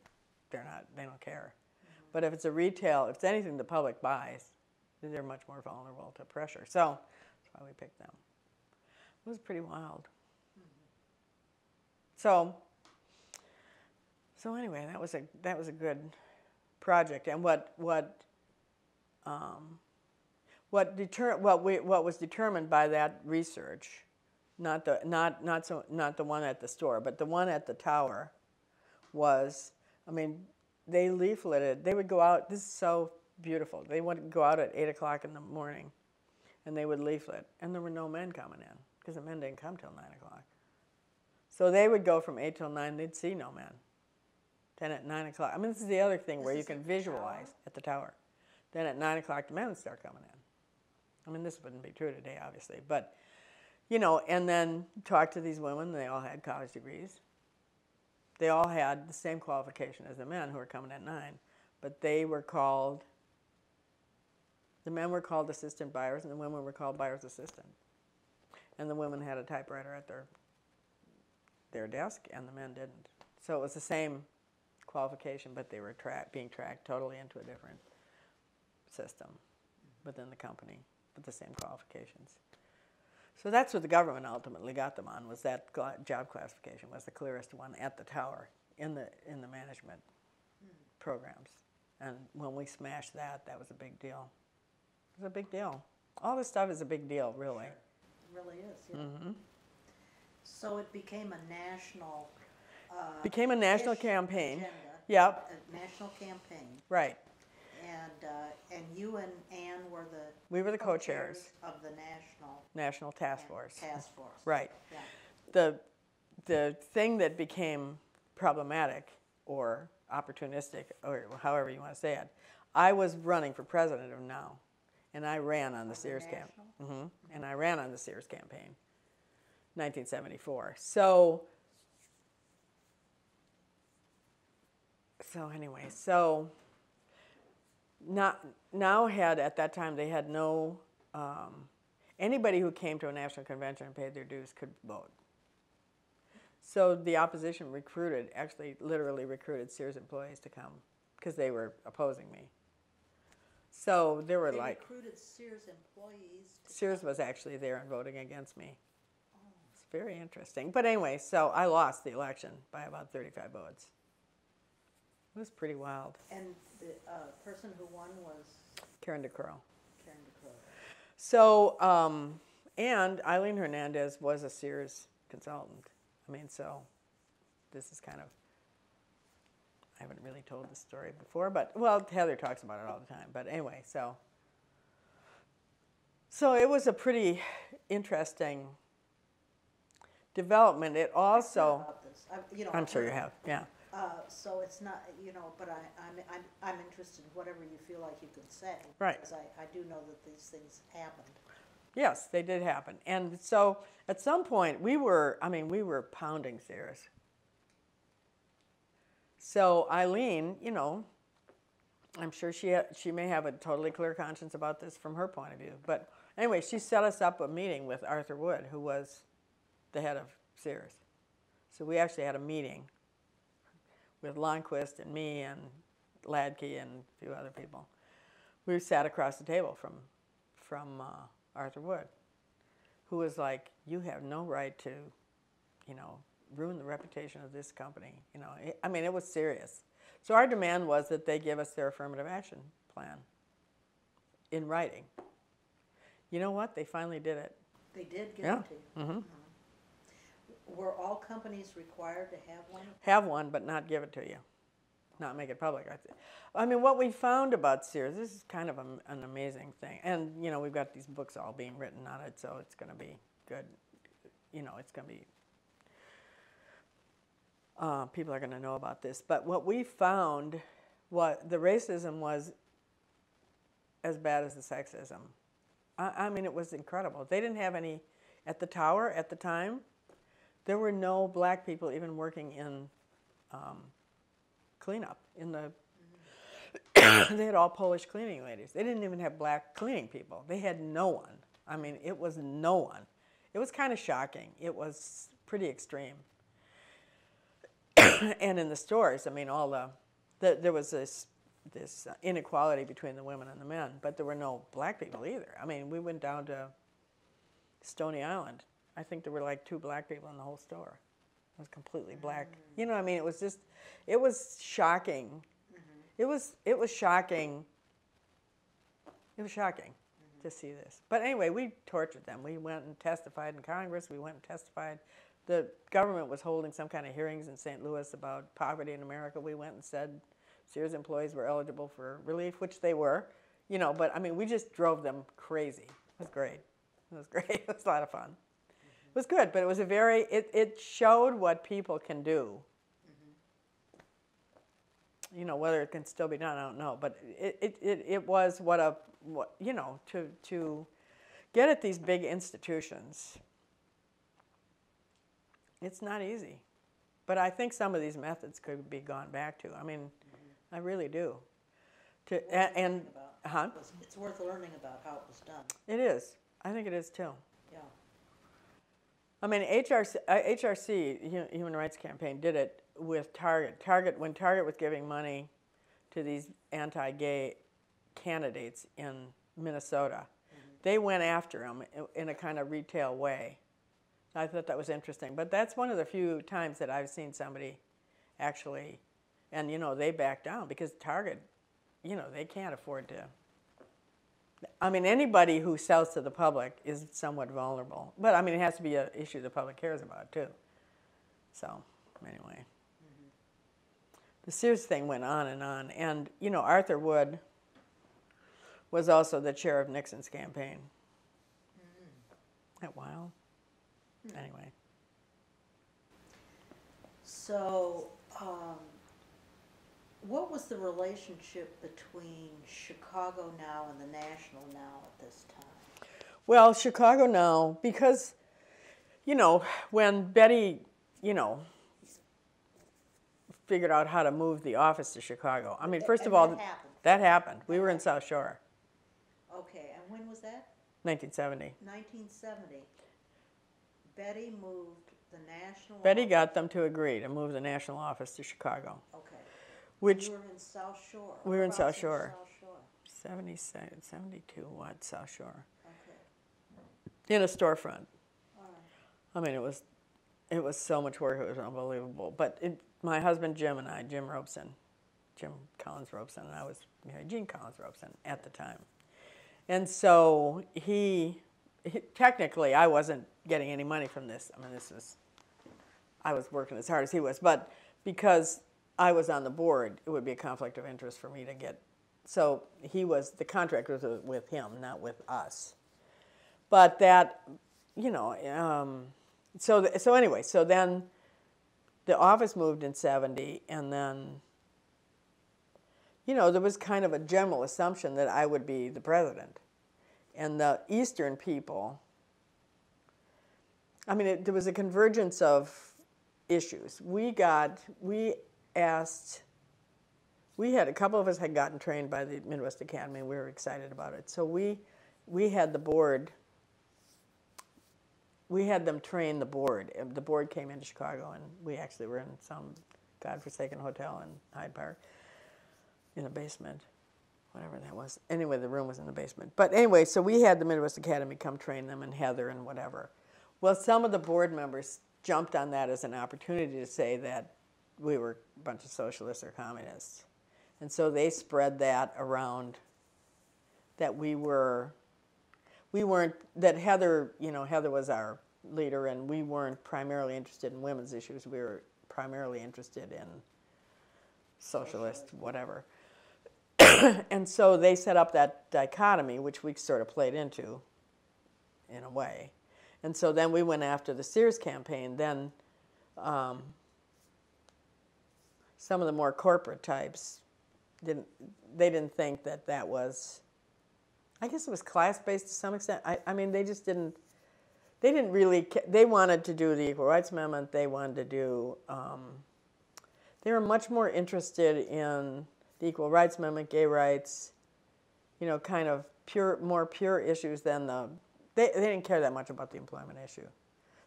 they're not, they don't care. Mm-hmm. But if it's a retail, if it's anything the public buys, they're much more vulnerable to pressure. So that's why we picked them. It was pretty wild. Mm-hmm. So, so anyway, that was a that was a good project. And what what um, what deter what we what was determined by that research, not the not not so not the one at the store, but the one at the tower was, I mean, they leafleted. They would go out. This is so beautiful. They would go out at eight o'clock in the morning, and they would leaflet, and there were no men coming in because the men didn't come till nine o'clock. So they would go from eight till nine. They'd see no men. Then at nine o'clock. I mean, this is the other thing this where you can visualize tower? at the tower. Then at nine o'clock, the men would start coming in. I mean, this wouldn't be true today, obviously, but you know, and then talk to these women. They all had college degrees they all had the same qualification as the men who were coming at nine, but they were called, the men were called assistant buyers and the women were called buyer's assistant. And the women had a typewriter at their, their desk and the men didn't. So it was the same qualification, but they were tra- being tracked totally into a different system within the company with the same qualifications. So that's what the government ultimately got them on was that job classification was the clearest one at the tower in the in the management programs. And when we smashed that, that was a big deal. It was a big deal. All this stuff is a big deal, really. It really is, yeah. Mm-hmm. So it became a national, uh. Became a national campaign. agenda, Yep, A national campaign, right. And, uh, and you and Ann were the. We were the co-chairs, Of the national. National Task Force. Task force. Right. Yeah, The the thing that became problematic or opportunistic or however you want to say it, I was running for president of NOW, and I ran on the the Sears camp. national? hmm And I ran on the Sears campaign, 1974. So. So anyway, so not NOW had at that time they had no um, anybody who came to a national convention and paid their dues could vote. So the opposition recruited, actually, literally recruited Sears employees to come because they were opposing me. So there were they like recruited Sears employees to. Sears was actually there and voting against me. It's very interesting. But anyway, so I lost the election by about 35 votes. It was pretty wild. And the, uh, person who won was Karen DeCrow. Karen DeCrow. So, um, and Aileen Hernandez was a Sears consultant. I mean, so this is kind of, I haven't really told this story before, but, well, Heather talks about it all the time. But anyway, so, so it was a pretty interesting development. It also, About this, I, you know. I'm sure you have, yeah. Uh, so it's not, you know, but I, I'm, I'm, I'm interested in whatever you feel like you can say. Right. Because I, I do know that these things happened. Yes, they did happen. And so at some point, we were, I mean, we were pounding Sears. So Aileen, you know, I'm sure she, ha- she may have a totally clear conscience about this from her point of view. But anyway, she set us up a meeting with Arthur Wood, who was the head of Sears. So we actually had a meeting with Lonnquist and me and Ladky and a few other people. We sat across the table from, from uh, Arthur Wood, who was like, "You have no right to, you know, ruin the reputation of this company." You know, I mean, it was serious. So our demand was that they give us their affirmative action plan in writing. You know what? They finally did it. They did give Yeah. it to you. hmm Were all companies required to have one? Have one, but not give it to you, not make it public. I, I mean, what we found about Sears, this is kind of a, an amazing thing, and you know, we've got these books all being written on it, so it's going to be good. You know, it's going to be. Uh, people are going to know about this, but what we found, what the racism was as bad as the sexism. I, I mean, it was incredible. They didn't have any at the tower at the time. There were no black people even working in um, cleanup. In the, they had all Polish cleaning ladies. They didn't even have black cleaning people. They had no one. I mean, it was no one. It was kind of shocking. It was pretty extreme. and in the stores, I mean, all the, the there was this this inequality between the women and the men, but there were no black people either. I mean, we went down to Stony Island. I think there were like two black people in the whole store. It was completely black. Mm. You know, what I mean, it was just, it was shocking. Mm-hmm. It was, it was shocking. It was shocking mm-hmm. to see this. But anyway, we tortured them. We went and testified in Congress. We went and testified. The government was holding some kind of hearings in St. Louis about poverty in America. We went and said Sears employees were eligible for relief, which they were. You know, but I mean, we just drove them crazy. It was great. It was great. It was a lot of fun. It was good, but it was a very, it, it showed what people can do. Mm-hmm. You know, whether it can still be done, I don't know. But it, it, it, it was what a, what, you know, to, to get at these big institutions, it's not easy. But I think some of these methods could be gone back to. I mean, I really do. To, and, and huh? It's worth learning about how it was done, It is. I think it is too. I mean, HRC, uh, HRC, Human Rights Campaign, did it with Target. Target, when Target was giving money to these anti-gay candidates in Minnesota. They went after them in a kind of retail way. I thought that was interesting. But that's one of the few times that I've seen somebody actually, and you know, they back down because Target, you know, they can't afford to. I mean, anybody who sells to the public is somewhat vulnerable. But I mean, it has to be an issue the public cares about too. So, anyway. The Sears thing went on and on. And, you know, Arthur Wood was also the chair of Nixon's campaign. That wild? Anyway. So, um, what was the relationship between Chicago NOW and the National NOW at this time? Well, Chicago NOW, because, you know, when Betty, you know, figured out how to move the office to Chicago. I mean, first of all, that happened. that happened. We were in South Shore, Okay, and when was that? 1970. Nineteen seventy. Betty moved the national. Betty office- got them to agree to move the national office to Chicago, Okay. Which You were in South Shore. We were in South Shore. South Shore, 77, 72, what, South Shore, okay, in a storefront. right. I mean, it was, it was so much work. It was unbelievable. But it, my husband Jim and I, Jim Robeson, Jim Collins Robeson, and I was married Jean Collins Robeson at the time, and so he, he, technically, I wasn't getting any money from this. I mean, this was, I was working as hard as he was, but because I was on the board, it would be a conflict of interest for me to get. So he was the contract was with him, not with us. But that, you know, um, so so anyway, so then the office moved in 70 and then you know there was kind of a general assumption that i would be the president and the eastern people i mean it, there was a convergence of issues we got we asked we had a couple of us had gotten trained by the midwest academy and we were excited about it so we we had the board we had them train the board. The board came into Chicago, and we actually were in some godforsaken hotel in Hyde Park, in the basement, whatever that was. Anyway, the room was in the basement. But anyway, so we had the Midwest Academy come train them, and Heather and whatever. Well, some of the board members jumped on that as an opportunity to say that we were a bunch of socialists or communists, and so they spread that around. That we were we weren't that Heather, you know, Heather was our leader, and we weren't primarily interested in women's issues. We were primarily interested in socialist, whatever. and so they set up that dichotomy, which we sort of played into, in a way. And so then we went after the Sears campaign. Then um, some of the more corporate types didn't. They didn't think that that was I guess it was class based to some extent. I, I mean, they just didn't. They didn't really. They wanted to do the Equal Rights Amendment. They wanted to do. Um, they were much more interested in the Equal Rights Amendment, gay rights, you know, kind of pure, more pure issues than the. They, they didn't care that much about the employment issue.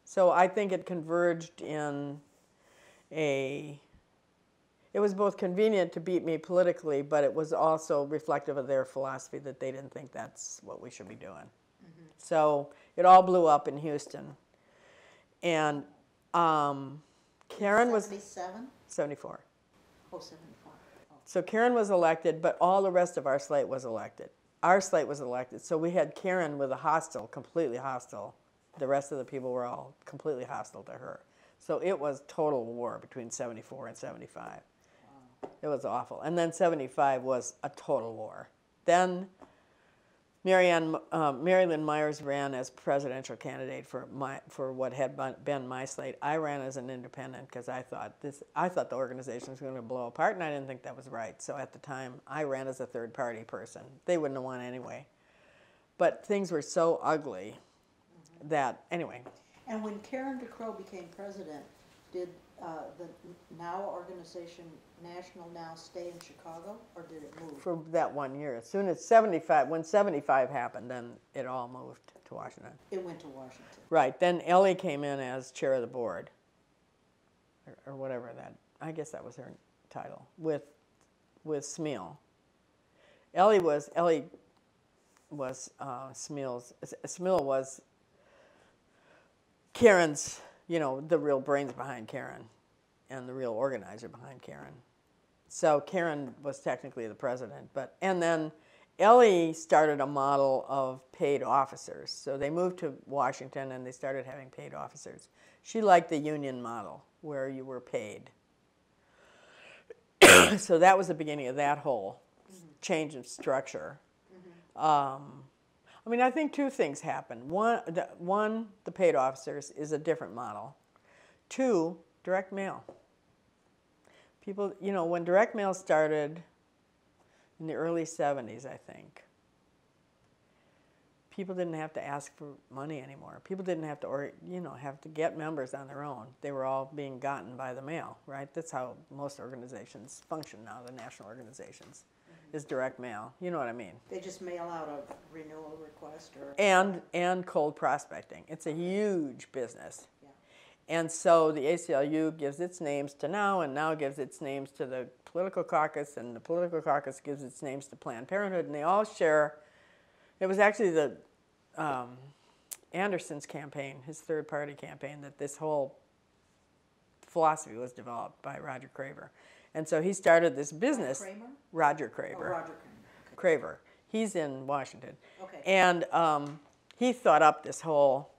So I think it converged in a it was both convenient to beat me politically, but it was also reflective of their philosophy that they didn't think that's what we should be doing. So it all blew up in Houston. And um, Karen was Seventy-seven? 74. Oh, seventy-five. Oh, So Karen was elected, but all the rest of our slate was elected. Our slate was elected. So we had Karen with a hostile, completely hostile. The rest of the people were all completely hostile to her. So it was total war between 74 and 75. It was awful. And then 75 was a total war. Then Marianne, uh, Mary Lynn Myers ran as presidential candidate for my for what had been- my slate. I ran as an independent because I thought this I thought the organization was going to blow apart, and I didn't think that was right. So at the time, I ran as a third party person. They wouldn't have won anyway. But things were so ugly that anyway. And when Karen DeCrow became president, did uh, the NOW organization, National NOW, stay in Chicago, or did it move? for that one year. As soon as 75, when 75 happened, then it all moved to Washington. It went to Washington. Right. Then Ellie came in as chair of the board, or, or whatever that. I guess that was her title with with Smeal. Ellie was Ellie was uh, Smeal's. Smil was Karen's, you know, the real brains behind Karen, and the real organizer behind Karen. So Karen was technically the president, but and then Ellie started a model of paid officers. So they moved to Washington and they started having paid officers. She liked the union model where you were paid. so that was the beginning of that whole change in structure. Um, I mean, I think two things happen. One, the, one, the paid officers is a different model. Two, direct mail. People, you know, when direct mail started in the early 70s, I think, people didn't have to ask for money anymore. People didn't have to, or you know, have to get members on their own. They were all being gotten by the mail, right? That's how most organizations function now. The national organizations is direct mail. You know what I mean? They just mail out a renewal request or? And and cold prospecting. It's a huge business. Yeah. And so the ACLU gives its names to NOW, and NOW gives its names to the political caucus, and the political caucus gives its names to Planned Parenthood, and they all share. It was actually the um, Anderson's campaign, his third party campaign, that this whole philosophy was developed by Roger Craver. And so he started this business. Kramer? Roger Oh, Craver. Roger Craver. He's in Washington. Okay. And um, he thought up this whole,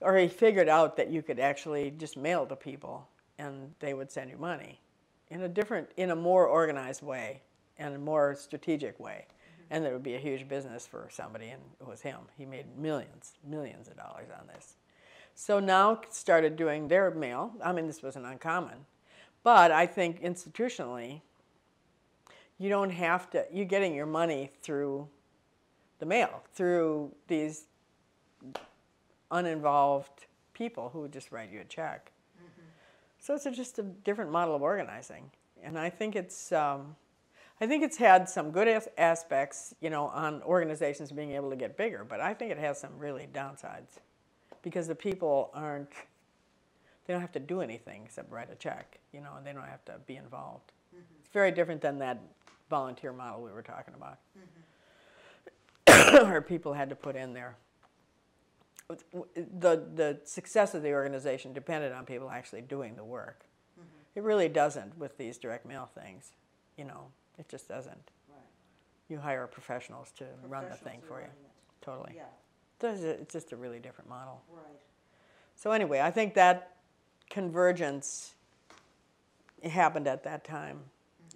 or he figured out that you could actually just mail to people and they would send you money in a different, in a more organized way and a more strategic way. And there would be a huge business for somebody, and it was him. He made millions, millions of dollars on this. So NOW started doing their mail. I mean, this wasn't uncommon. But I think institutionally, you don't have to, you're getting your money through the mail, through these uninvolved people who would just write you a check. So it's a, just a different model of organizing. And I think it's, um, I think it's had some good as- aspects, you know, on organizations being able to get bigger, but I think it has some really downsides because the people aren't, they don't have to do anything except write a check, you know, and they don't have to be involved. It's very different than that volunteer model we were talking about, where people had to put in their. The, the success of the organization depended on people actually doing the work. It really doesn't with these direct mail things, you know, it just doesn't. Right. You hire professionals to run the thing for you, it. totally. Yeah, So it's just a really different model. right. So anyway, I think that convergence happened at that time.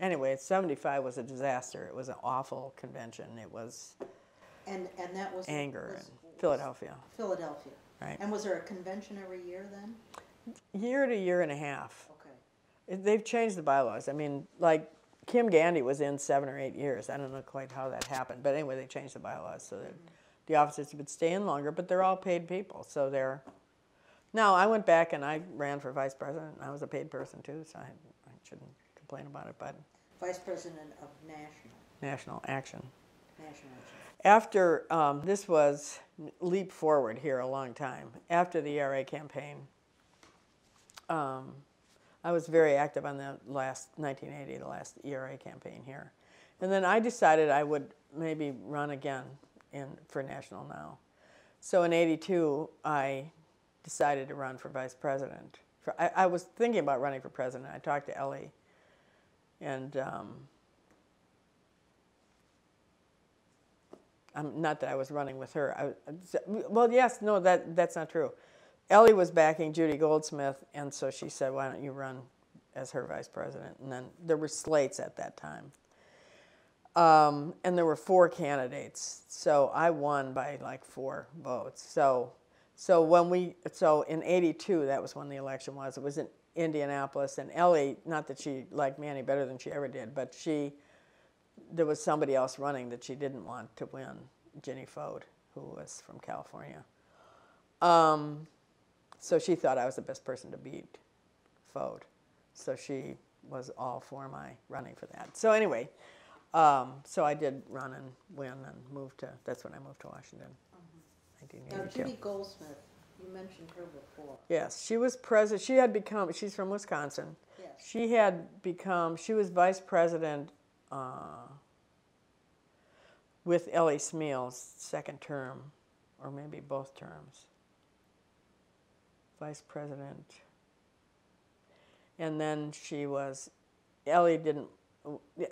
Anyway, 75 was a disaster. It was an awful convention. It was And, and that was. anger was- in Philadelphia, Philadelphia. right? And was there a convention every year then? Year to year and a half. Okay. They've changed the bylaws. I mean, like Kim Gandy was in seven or eight years. I don't know quite how that happened, but anyway, they changed the bylaws so that mm-hmm. the officers would stay in longer. But they're all paid people, so they're. Now I went back and I ran for vice president. I was a paid person too, so I, I shouldn't complain about it. But Vice President of National, national action. National Action. After um, this was leap forward here a long time. After the ERA campaign, um, I was very active on the last 1980, the last ERA campaign here, and then I decided I would maybe run again in for national NOW. So in '82, I decided to run for vice president. For, I, I was thinking about running for president. I talked to Ellie, and um, I'm, not that I was running with her. I, well, yes, no, that that's not true. Ellie was backing Judy Goldsmith, and so she said, "Why don't you run as her vice president?" And then there were slates at that time, um, and there were four candidates. So I won by like four votes. So, so when we, so in '82, that was when the election was. It was in Indianapolis, and Ellie, not that she liked me any better than she ever did, but she there was somebody else running that she didn't want to win, Ginny Foat, who was from California. Um, so she thought I was the best person to beat Foat. So she was all for my running for that. So anyway, um, so I did run and win and moved to, that's when I moved to Washington, Now 1982. Judy Goldsmith, you mentioned her before. Yes, she was president. She had become. She's from Wisconsin. Yes. She had become. She was vice president uh, with Ellie Smeal's second term, or maybe both terms. Vice president. And then she was, Ellie didn't,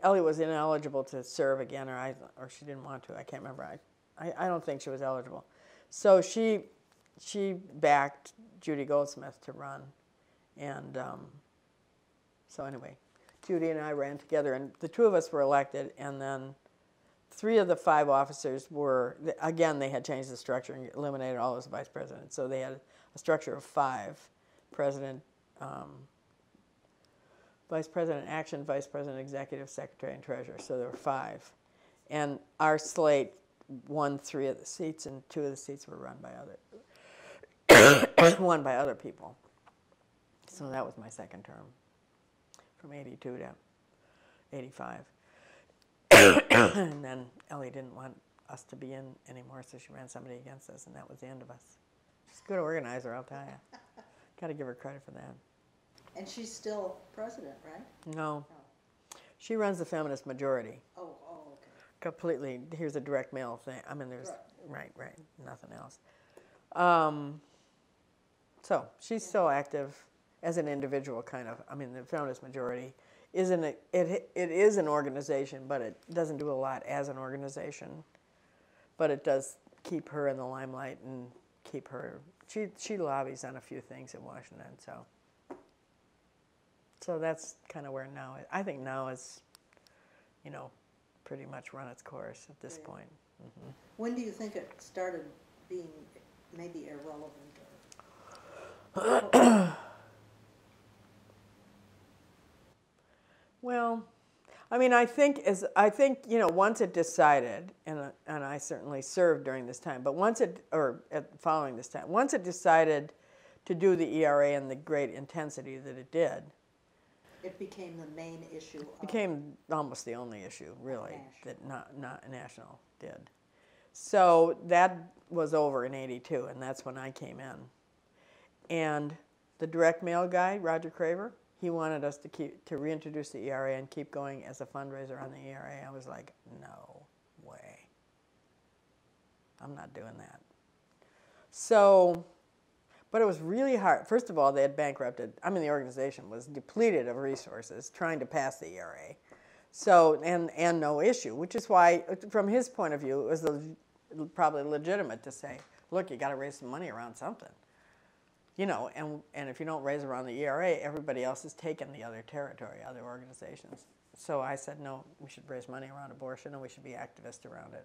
Ellie was ineligible to serve again, or I, or she didn't want to. I can't remember. I, I, I don't think she was eligible. So she, she backed Judy Goldsmith to run, and um, so anyway, Judy and I ran together, and the two of us were elected, and then three of the five officers were again they had changed the structure and eliminated all those vice presidents, so they had a structure of five: president, um, vice president, action vice president, executive secretary, and treasurer. So there were five, and our slate won three of the seats, and two of the seats were run by other, won by other people. So that was my second term, from '82 to '85. and then Ellie didn't want us to be in anymore, so she ran somebody against us, and that was the end of us. She's a good organizer, I'll tell you. Got to give her credit for that. And she's still president, right? No, she runs the feminist majority. Oh. Completely. Here's a direct mail thing. I mean, there's right, right, nothing else. Um, so she's still active as an individual, kind of. I mean, the feminist majority isn't a, it it is an organization, but it doesn't do a lot as an organization. But it does keep her in the limelight and keep her. She she lobbies on a few things in Washington, so. So that's kind of where now I think now is, you know, pretty much run its course at this Right. point. hmm When do you think it started being maybe irrelevant or? Well, I mean, I think as I think you know, once it decided, and and I certainly served during this time, but once it or at, following this time, once it decided to do the ERA in the great intensity that it did, It became the main issue of. became almost the only issue really National. that not not national did. So that was over in '82, and that's when I came in. And the direct mail guy, Roger Craver, he wanted us to keep to reintroduce the ERA and keep going as a fundraiser on the ERA. I was like, no way. I'm not doing that. So, but it was really hard. First of all, they had bankrupted. I mean, the organization was depleted of resources trying to pass the ERA. So, and, and no issue, which is why, from his point of view, it was probably legitimate to say, look, you got to raise some money around something. You know, and, and if you don't raise around the ERA, everybody else has taken the other territory, other organizations. So I said, no, we should raise money around abortion and we should be activist around it.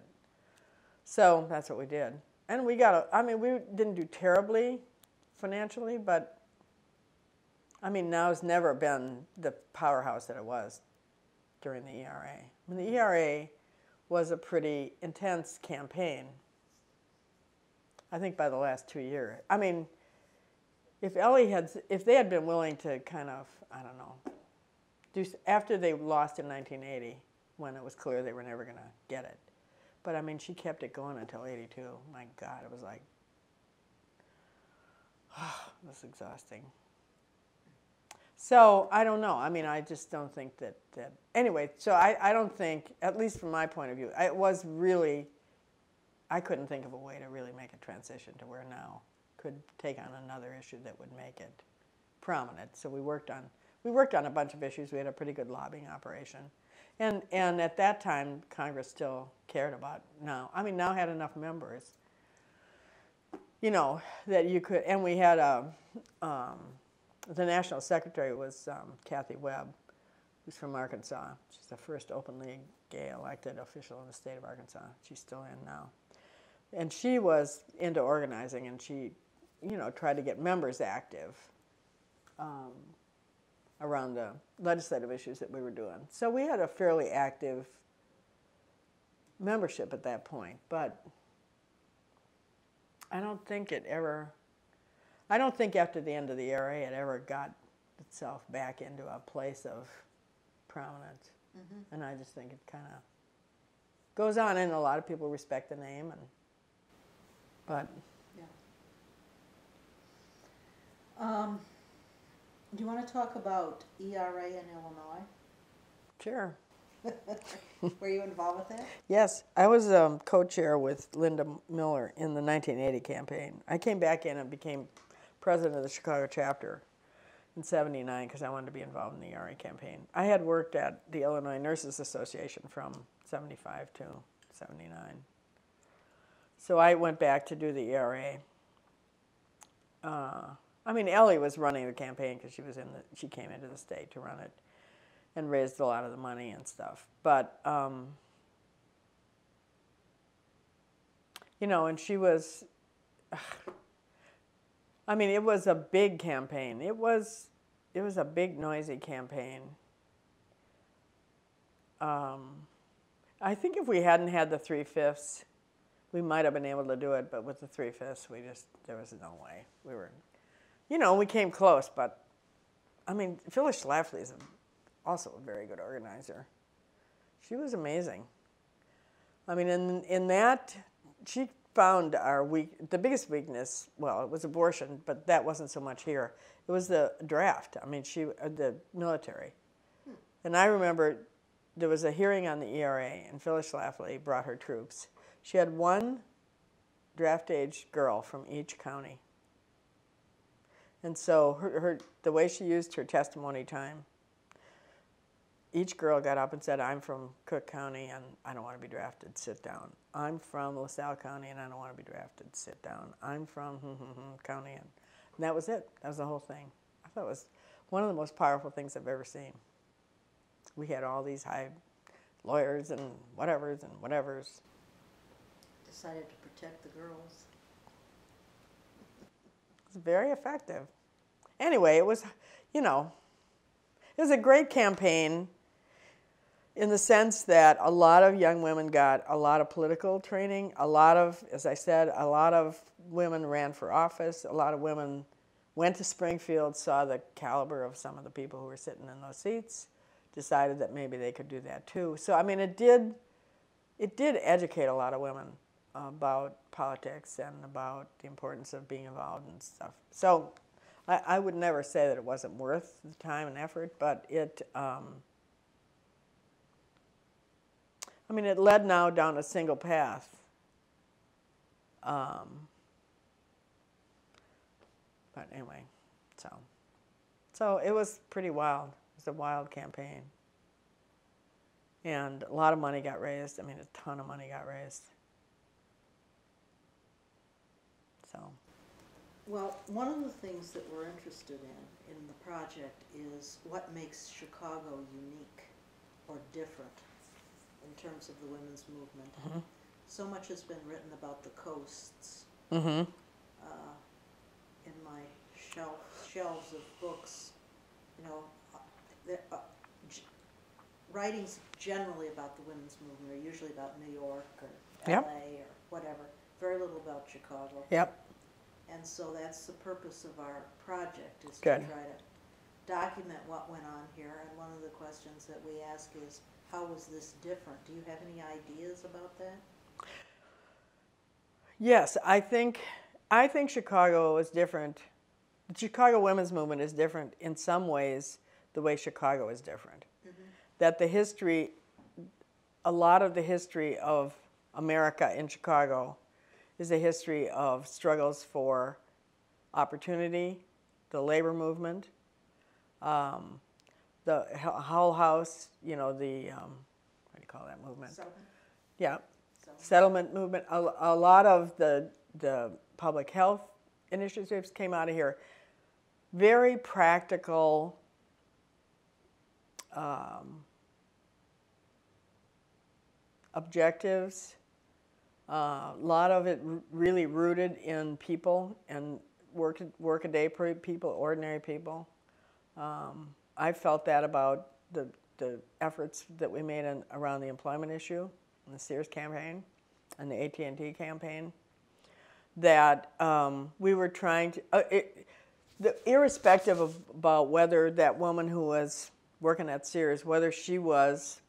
So that's what we did. And we got, a, I mean, we didn't do terribly financially, but I mean, NOW's never been the powerhouse that it was during the ERA. I mean, the ERA was a pretty intense campaign. I think by the last two years. I mean, if Ellie had, if they had been willing to kind of, I don't know, do after they lost in 1980, when it was clear they were never going to get it. But I mean, she kept it going until 82. My God, it was like, Ah, it was exhausting. So I don't know. I mean, I just don't think that. that anyway, so I, I don't think, at least from my point of view, it was really. I couldn't think of a way to really make a transition to where NOW could take on another issue that would make it prominent. So we worked on we worked on a bunch of issues. We had a pretty good lobbying operation, and and at that time Congress still cared about NOW. I mean, NOW had enough members. You know that you could, and we had a. Um, the national secretary was um, Kathy Webb, who's from Arkansas. She's the first openly gay elected official in the state of Arkansas. She's still in NOW. And she was into organizing and she, you know, tried to get members active um, around the legislative issues that we were doing. So we had a fairly active membership at that point, but I don't think it ever I don't think after the end of the ERA it ever got itself back into a place of prominence. And I just think it kind of goes on, and a lot of people respect the name, and but Yeah. Um, do you want to talk about ERA in Illinois? sure. Were you involved with that? Yes, I was um, co-chair with Linda Miller in the 1980 campaign. I came back in and became president of the Chicago chapter in 79 because I wanted to be involved in the ERA campaign. I had worked at the Illinois Nurses Association from 75 to 79. So I went back to do the ERA. Uh, I mean, Ellie was running the campaign because she was in the, she came into the state to run it and raised a lot of the money and stuff. But, um, you know, and she was, I mean, it was a big campaign. It was, it was a big, noisy campaign. Um, I think if we hadn't had the three fifths, we might have been able to do it, but with the three fifths, we just, there was no way. We were, you know, we came close, but I mean, Phyllis Schlafly is a, also a very good organizer. She was amazing. I mean, in, in that, she found our weak, the biggest weakness, well, it was abortion, but that wasn't so much here. It was the draft. I mean, she, uh, the military. And I remember there was a hearing on the ERA, and Phyllis Schlafly brought her troops. She had one draft age girl from each county. And so her, her, the way she used her testimony time, each girl got up and said, I'm from Cook County and I don't want to be drafted, sit down. I'm from LaSalle County and I don't want to be drafted, sit down. I'm from hmm, hmm, hmm, county and, and that was it. That was the whole thing. I thought it was one of the most powerful things I've ever seen. We had all these high lawyers and whatevers and whatevers. Decided to protect the girls. It's very effective. Anyway, it was, you know, it was a great campaign in the sense that a lot of young women got a lot of political training. A lot of, as I said, a lot of women ran for office. A lot of women went to Springfield, saw the caliber of some of the people who were sitting in those seats, decided that maybe they could do that too. So I mean, it did, it did educate a lot of women about politics and about the importance of being involved and stuff. So I, I would never say that it wasn't worth the time and effort, but it. Um, I mean, it led now down a single path. Um, but anyway, so so it was pretty wild. It was a wild campaign, and a lot of money got raised. I mean, a ton of money got raised. So. Well, one of the things that we're interested in, in the project, is what makes Chicago unique or different in terms of the women's movement. Mhm. So much has been written about the coasts. Mm-hmm. Uh, in my shelf, shelves of books, you know, uh, uh, g- writings generally about the women's movement are usually about New York or Yep. LA or whatever. Very little about Chicago. Yep. And so that's the purpose of our project, is to try to document what went on here. And one of the questions that we ask is, how was this different? Do you have any ideas about that? Yes, I think I think Chicago is different. The Chicago women's movement is different in some ways. The way Chicago is different. That the history, a lot of the history of America in Chicago, is a history of struggles for opportunity, the labor movement, um, the Hull House. You know the um, what do you call that movement? Settlement? Yeah, Settlement. settlement movement. A, a lot of the the public health initiatives came out of here. Very practical. Um, objectives. Uh, a lot of it r- really rooted in people and work work a day people, ordinary people. Um, I felt that about the the efforts that we made in, around the employment issue, in the Sears campaign, and the AT and T campaign. That um, we were trying to, uh, it, the, irrespective of about whether that woman who was working at Sears, whether she was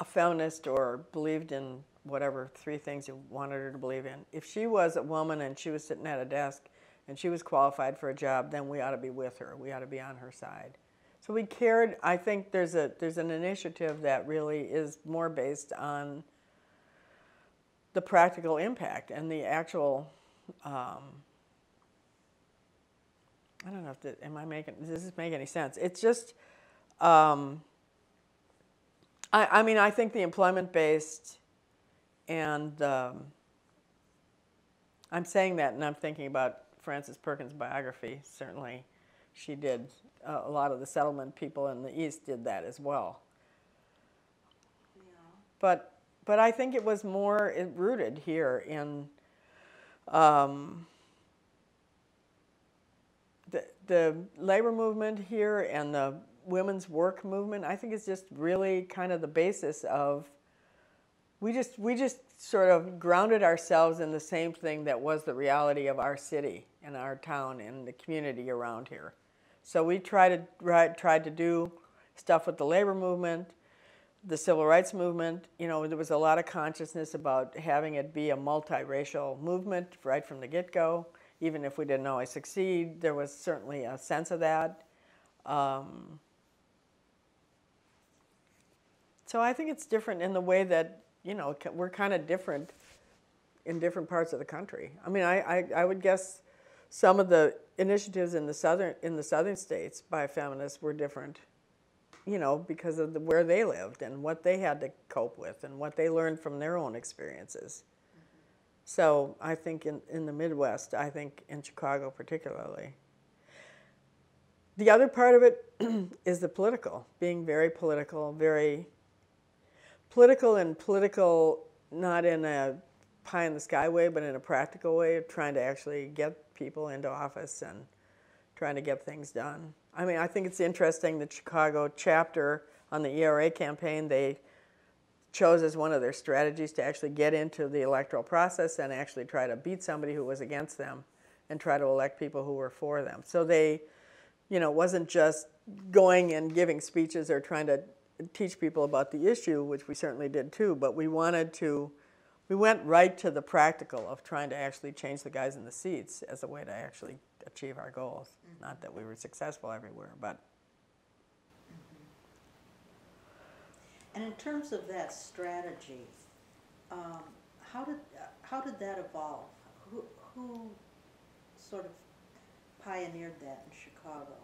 a feminist or believed in whatever three things you wanted her to believe in. If she was a woman and she was sitting at a desk and she was qualified for a job, then we ought to be with her. We ought to be on her side. So we cared. I think there's a there's an initiative that really is more based on the practical impact and the actual. Um, I don't know if that, am I making does this make any sense? It's just. Um, I, I mean, I think the employment based and um, I'm saying that and I'm thinking about Frances Perkins' biography. Certainly, she did. Uh, a lot of the settlement people in the East did that as well. Yeah. But, but I think it was more rooted here in um, the, the labor movement here and the women's work movement. I think it's just really kind of the basis of we just we just sort of grounded ourselves in the same thing that was the reality of our city and our town and the community around here. So we tried to tried to do stuff with the labor movement, the civil rights movement. You know, there was a lot of consciousness about having it be a multiracial movement right from the get-go. Even if we didn't always succeed, there was certainly a sense of that. Um, so I think it's different in the way that you know, we're kind of different in different parts of the country. I mean, I, I, I, would guess some of the initiatives in the southern in the southern states by feminists were different, you know, because of the, where they lived and what they had to cope with and what they learned from their own experiences. So I think in, in the Midwest, I think in Chicago particularly. The other part of it is the political, being very political, very political and political not in a pie in the sky way, but in a practical way of trying to actually get people into office and trying to get things done. I mean, I think it's interesting that Chicago chapter on the ERA campaign, they chose as one of their strategies to actually get into the electoral process and actually try to beat somebody who was against them and try to elect people who were for them. So they, you know, wasn't just going and giving speeches or trying to teach people about the issue, which we certainly did too, but we wanted to, we went right to the practical of trying to actually change the guys in the seats as a way to actually achieve our goals. Mm-hmm. Not that we were successful everywhere, but. And in terms of that strategy, um, how did how did that evolve? Who who sort of pioneered that in Chicago?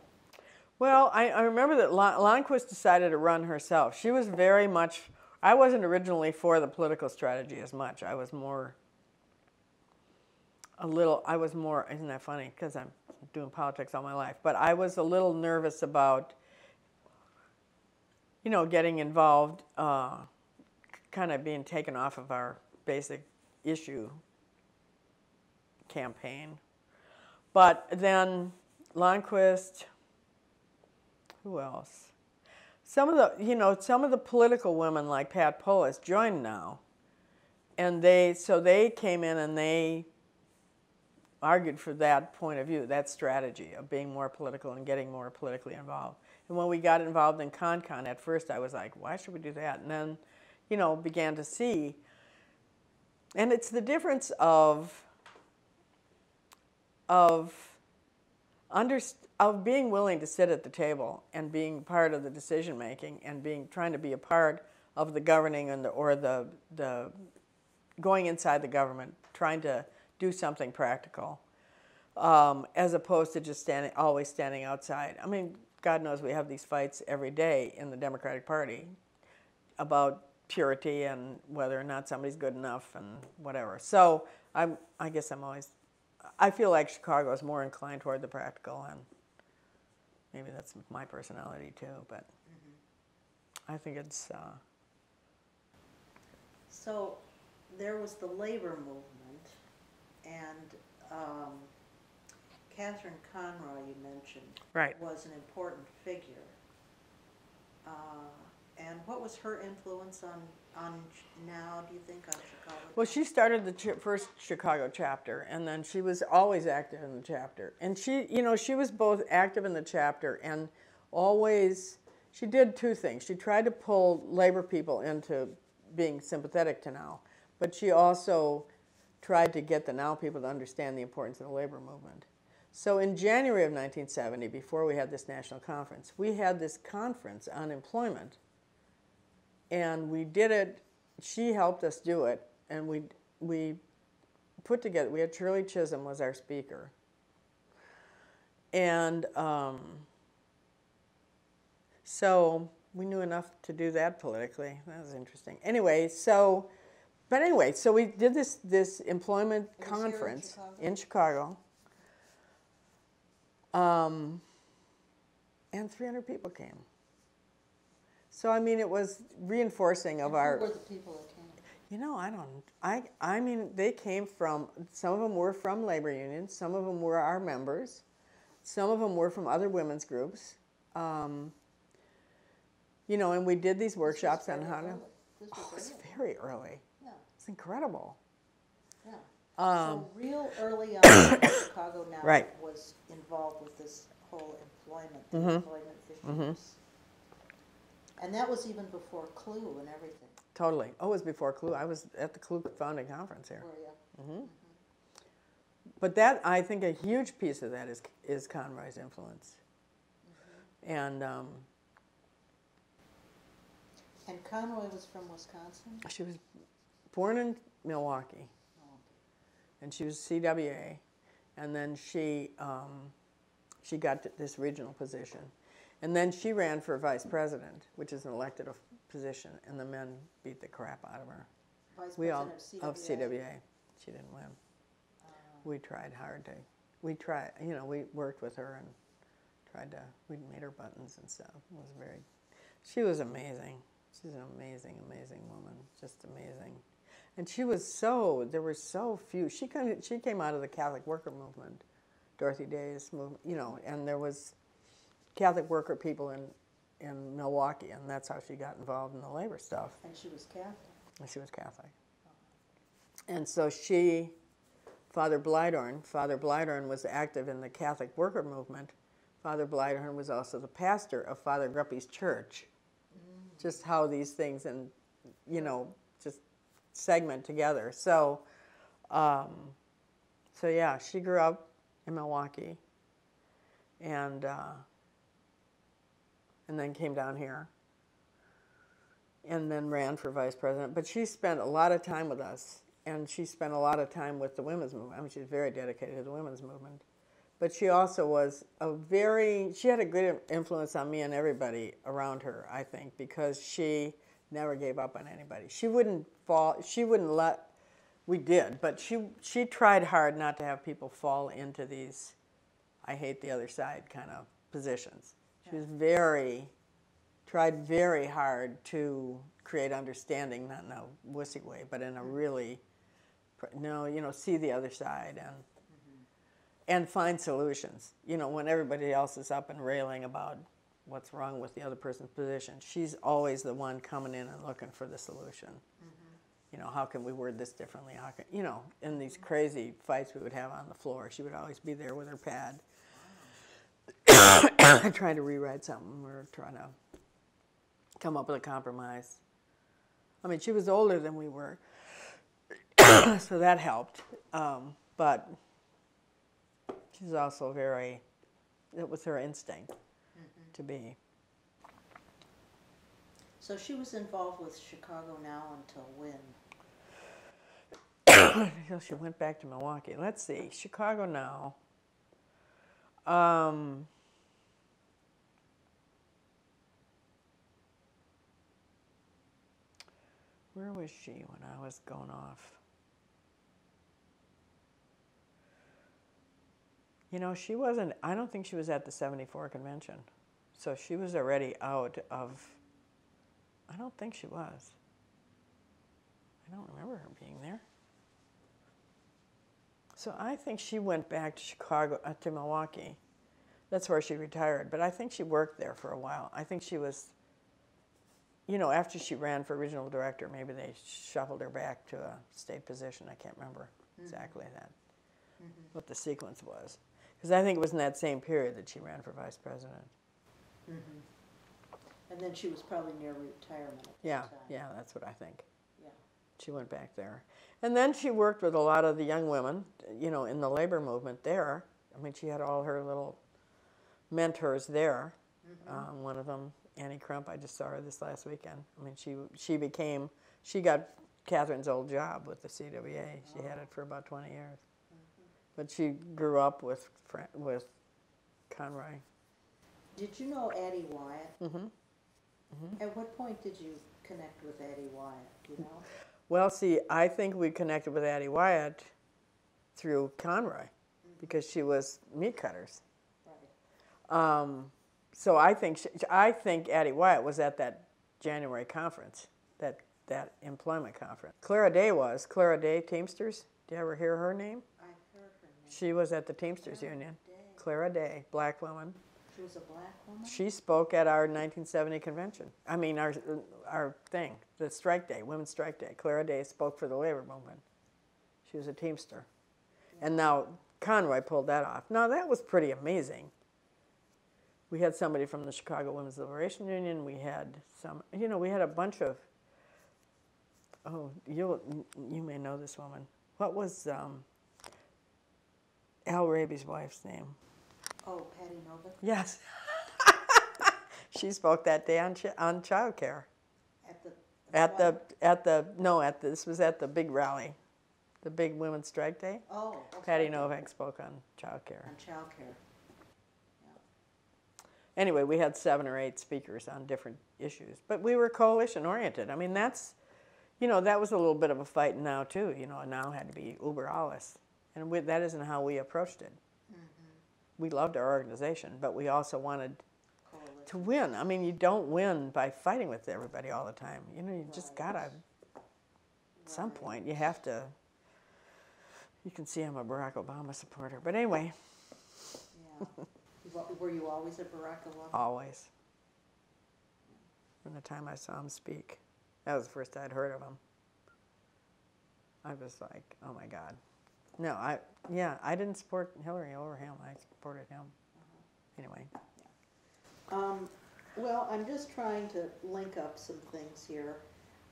Well, I, I remember that Lonnquist decided to run herself. She was very much, I wasn't originally for the political strategy as much. I was more, a little, I was more, isn't that funny? Because I'm doing politics all my life. But I was a little nervous about, you know, getting involved, uh, kind of being taken off of our basic issue campaign. But then Lonnquist, who else? Some of the, you know, some of the political women like Pat Polis joined NOW. And they, so they came in and they argued for that point of view, that strategy of being more political and getting more politically involved. And when we got involved in ConCon, at first I was like, why should we do that? And then, you know, began to see. And it's the difference of, of understanding of being willing to sit at the table and being part of the decision making and being trying to be a part of the governing and the, or the the going inside the government, trying to do something practical, um, as opposed to just standing always standing outside. I mean, God knows we have these fights every day in the Democratic Party about purity and whether or not somebody's good enough and whatever. So I'm I guess I'm always I feel like Chicago is more inclined toward the practical and maybe that's my personality too, but I think it's. Uh, So there was the labor movement, and um, Catherine Conroy, you mentioned, Right. was an important figure. Uh, and what was her influence on, on NOW, do you think, on Chicago? Well, she started the ch- first Chicago chapter, and then she was always active in the chapter. And she, you know, she was both active in the chapter and always, she did two things. She tried to pull labor people into being sympathetic to NOW, but she also tried to get the NOW people to understand the importance of the labor movement. So in January of 1970, before we had this national conference, we had this conference on employment, and we did it. She helped us do it, and we we put together. We had Shirley Chisholm was our speaker, and um, so we knew enough to do that politically. That was interesting. Anyway, so but anyway, so we did this this employment in conference Chicago? in Chicago. Um, and 300 people came. So I mean, it was reinforcing of our. Who were the people that came? You know, I don't. I I mean, they came from. Some of them were from labor unions. Some of them were our members. Some of them were from other women's groups. Um, you know, and we did these workshops on how to. Oh, was it's very early. Yeah, It's incredible. yeah. Um, So real early on, Chicago NOW Right. was involved with this whole employment, the Mhm. employment issues. And that was even before CLUW and everything, Totally. Oh, it was before CLUW. I was at the CLUW founding conference here. were you? But that I think a huge piece of that is is Conroy's influence. And um, And Conroy was from Wisconsin? she was born in Milwaukee, Oh, and she was CWA, and then she um, she got this regional position, and then she ran for vice president, which is an elected position, and the men beat the crap out of her. Vice We all President of CWA. She didn't win. Uh, We tried hard to. We tried, you know, we worked with her and tried to. We made her buttons and stuff. It was very. She was amazing. She's an amazing, amazing woman. Just amazing. And she was so. There were so few. She kind of. She came out of the Catholic worker movement, Dorothy Day's movement. You know, and there was Catholic worker people in in Milwaukee, and that's how she got involved in the labor stuff. And she was Catholic. And she was Catholic. And so she, Father Blydorn, Father Blydorn was active in the Catholic worker movement. Father Blydorn was also the pastor of Father Groppi's church. Just how these things and, you know, just segment together. So, um, so yeah, she grew up in Milwaukee, and uh, and then came down here and then ran for vice president. But she spent a lot of time with us, and she spent a lot of time with the women's movement. I mean, she's very dedicated to the women's movement. But she also was a very, she had a great influence on me and everybody around her, I think, because she never gave up on anybody. She wouldn't fall, she wouldn't let, we did, but she, she tried hard not to have people fall into these, I hate the other side kind of positions. She was very, tried very hard to create understanding, not in a wussy way, but in a mm-hmm. really, no, you know, see the other side and and find solutions. You know, when everybody else is up and railing about what's wrong with the other person's position, she's always the one coming in and looking for the solution. Mm-hmm. You know, how can we word this differently? How can you know, in these mm-hmm. crazy fights we would have on the floor, she would always be there with her pad, trying to rewrite something or trying to come up with a compromise. I mean, she was older than we were, so that helped. Um, but she's also very, it was her instinct to be. So she was involved with Chicago NOW until when? Until she went back to Milwaukee. Let's see, Chicago NOW. Um, where was she when I was going off? You know, she wasn't, I don't think she was at the 74 convention. So she was already out of, I don't think she was. I don't remember her being there. So I think she went back to Chicago, uh, to Milwaukee. That's where she retired. But I think she worked there for a while. I think she was, you know, after she ran for regional director, maybe they shuffled her back to a state position. I can't remember mm-hmm. exactly that, mm-hmm. what the sequence was. Because I think it was in that same period that she ran for vice president. Mm-hmm. And then she was probably near retirement Yeah, yeah, that's what I think. Yeah. She went back there. And then she worked with a lot of the young women, you know, in the labor movement there. I mean, she had all her little mentors there. Um, one of them, Annie Crump, I just saw her this last weekend. I mean, she she became she got Catherine's old job with the CWA. She had it for about 20 years, but she grew up with with Conroy. Did you know Addie Wyatt? Mm-hmm. mm-hmm. At what point did you connect with Addie Wyatt, you know? Well, see, I think we connected with Addie Wyatt through Conroy because she was meat cutters. Right. Um, so I think she, I think Addie Wyatt was at that January conference, that that employment conference. Clara Day was Clara Day Teamsters. Did you ever hear her name? I heard her name. She was at the Teamsters Union. Day. Clara Day, black woman. She was a black woman? She spoke at our 1970 convention. I mean, our our thing, the Strike Day, Women's Strike Day. Clara Day spoke for the labor movement. She was a Teamster, and now Conroy pulled that off. Now that was pretty amazing. We had somebody from the Chicago Women's Liberation Union. We had some, you know, we had a bunch of. Oh, you you may know this woman. What was um, Al Raby's wife's name? Oh, Patty Novak Yes. she spoke that day on on childcare at the. at the at the no at the, this was at the big rally, the big Women's Strike Day. Oh. okay. Patty Novak spoke on childcare. On childcare. Anyway, we had seven or eight speakers on different issues, but we were coalition oriented. I mean, that's, you know, that was a little bit of a fight now too. You know, NOW had to be uber alles, and we, that isn't how we approached it. Mm-hmm. We loved our organization, but we also wanted Coalition. to win. I mean, you don't win by fighting with everybody all the time. You know, you just gotta. At some point, you have to. You can see I'm a Barack Obama supporter, but anyway, Yeah. Were you always a Barack Obama? always. From the time I saw him speak, that was the first I'd heard of him. I was like, oh my God. No, I yeah, I didn't support Hillary over him. I supported him. Anyway, Um, well, I'm just trying to link up some things here.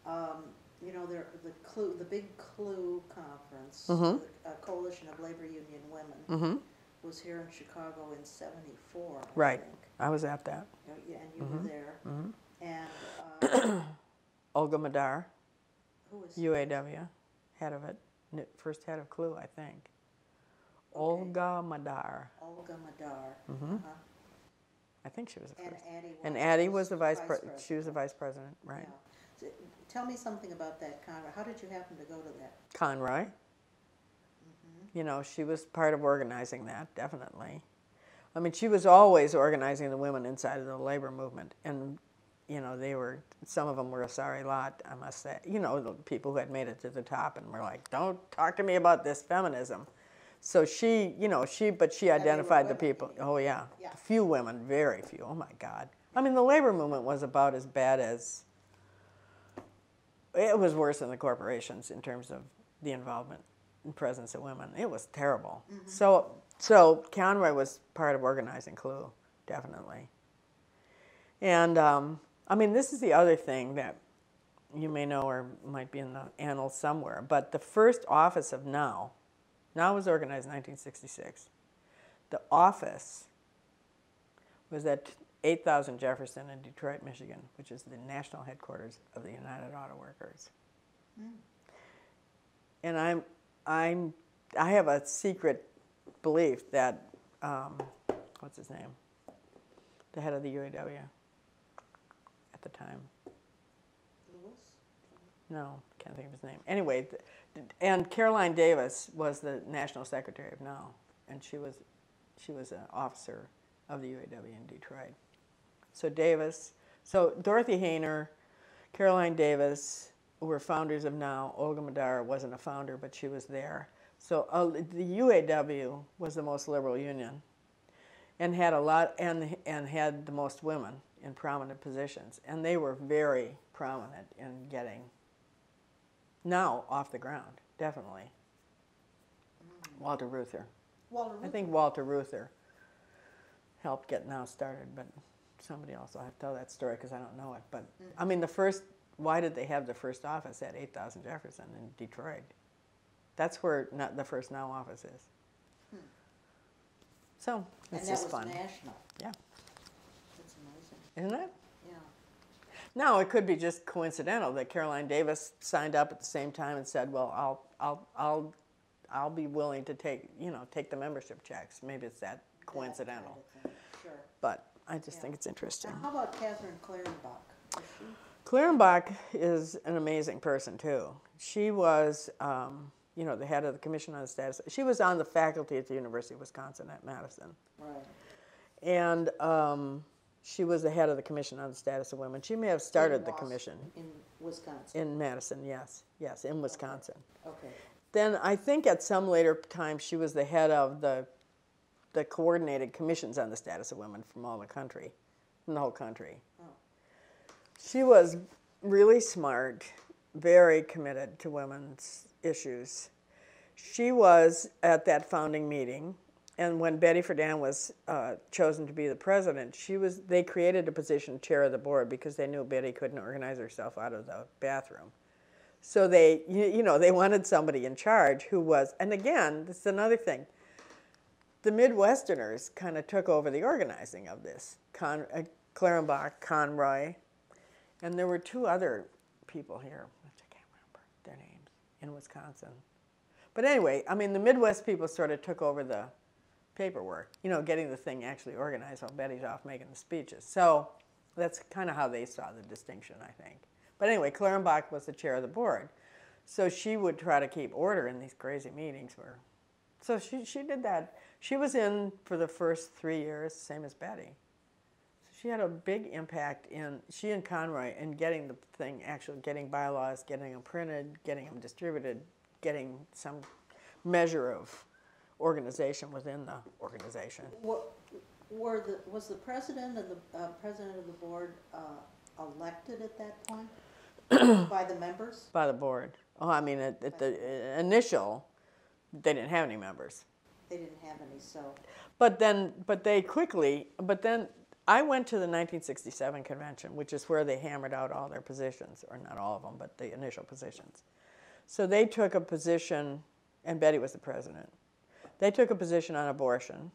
Um, you know, there, the CLUW, the big CLUW conference, Mhm. the uh, Coalition of Labor Union Women, mm-hmm. Was here in Chicago in '74. I Right. think. I was at that. Yeah, And you Mhm. were there. Mm-hmm. And uh, Olga Madar. who was UAW, head of it, first head of CLUW, I think. Okay. Olga Madar. Olga Madar. Mm-hmm. Uh-huh. I think she was the And first. Addie. And Addie was the vice, pre- president. she was the vice president, right? Yeah. Tell me something about that conference. How did you happen to go to that? Conroy. You know, she was part of organizing that, definitely. I mean, she was always organizing the women inside of the labor movement. And, you know, they were, some of them were a sorry lot, I must say. You know, the people who had made it to the top and were like, don't talk to me about this feminism. So she, you know, she, but she identified the people. Oh, yeah. Yeah. Few women, very few. Oh, my God. I mean, the labor movement was about as bad as, it was worse than the corporations in terms of the involvement presence of women. It was terrible. So, so Conroy was part of organizing CLUW, definitely. And um, I mean, this is the other thing that you may know or might be in the annals somewhere. But the first office of NOW, NOW was organized in 1966. The office was at 8000 Jefferson in Detroit, Michigan, which is the national headquarters of the United Auto Workers. And I'm, I'm, I have a secret belief that, um, what's his name? The head of the UAW at the time. Lewis? No, can't think of his name. Anyway, and Caroline Davis was the national secretary of NOW, and she was, she was an officer of the UAW in Detroit. So Davis, so Dorothy Haener, Caroline Davis were founders of NOW. Olga Madar wasn't a founder, but she was there. So uh, the UAW was the most liberal union, and had a lot and and had the most women in prominent positions, and they were very prominent in getting NOW off the ground, definitely. Walter Reuther. Walter I think Walter Reuther helped get NOW started, but somebody else will have to tell that story because I don't know it. But I mean, the first, why did they have the first office at 8000 Jefferson in Detroit? That's where not the first NOW office is. Hmm. So it's that just fun. national. Yeah, That's amazing. isn't it? Yeah. Now it could be just coincidental that Caroline Davis signed up at the same time and said, "Well, I'll, I'll, I'll, I'll be willing to take, you know, take the membership checks." Maybe it's that that coincidental, kind of Sure. but I just Yeah. think it's interesting. Now, how about Kathryn Clarenbach? Clarenbach is an amazing person too. She was, um, you know, the head of the Commission on the Status. She was on the faculty at the University of Wisconsin at Madison, Right. and um, she was the head of the Commission on the Status of Women. She may have started the commission In Wisconsin. in Madison. Yes, yes, in Wisconsin. Okay. Then I think at some later time she was the head of the the coordinated commissions on the status of women from all the country, from the whole country. She was really smart, very committed to women's issues. She was at that founding meeting, and when Betty Friedan was uh, chosen to be the president, she was. They created a position, chair of the board, because they knew Betty couldn't organize herself out of the bathroom. So they, you know, they wanted somebody in charge who was. And again, this is another thing. The Midwesterners kind of took over the organizing of this. Con, uh, Clarenbach, Conroy, and there were two other people here, which I can't remember their names, in Wisconsin. But anyway, I mean, the Midwest people sort of took over the paperwork, you know, getting the thing actually organized while Betty's off making the speeches. So that's kind of how they saw the distinction, I think. But anyway, Clarenbach was the chair of the board. So she would try to keep order in these crazy meetings where so she, she did that. She was in for the first three years, same as Betty. She had a big impact in, she and Conroy, in getting the thing, actually getting bylaws, getting them printed, getting them distributed, getting some measure of organization within the organization. What, were the, was the president and the, uh, president of the board, uh, elected at that point? By the members? By the board. Oh, I mean, at, at the uh, initial, they didn't have any members. They didn't have any, so, But then, but they quickly, but then I went to the 1967 convention, which is where they hammered out all their positions, or not all of them, but the initial positions. So they took a position, and Betty was the president. They took a position on abortion.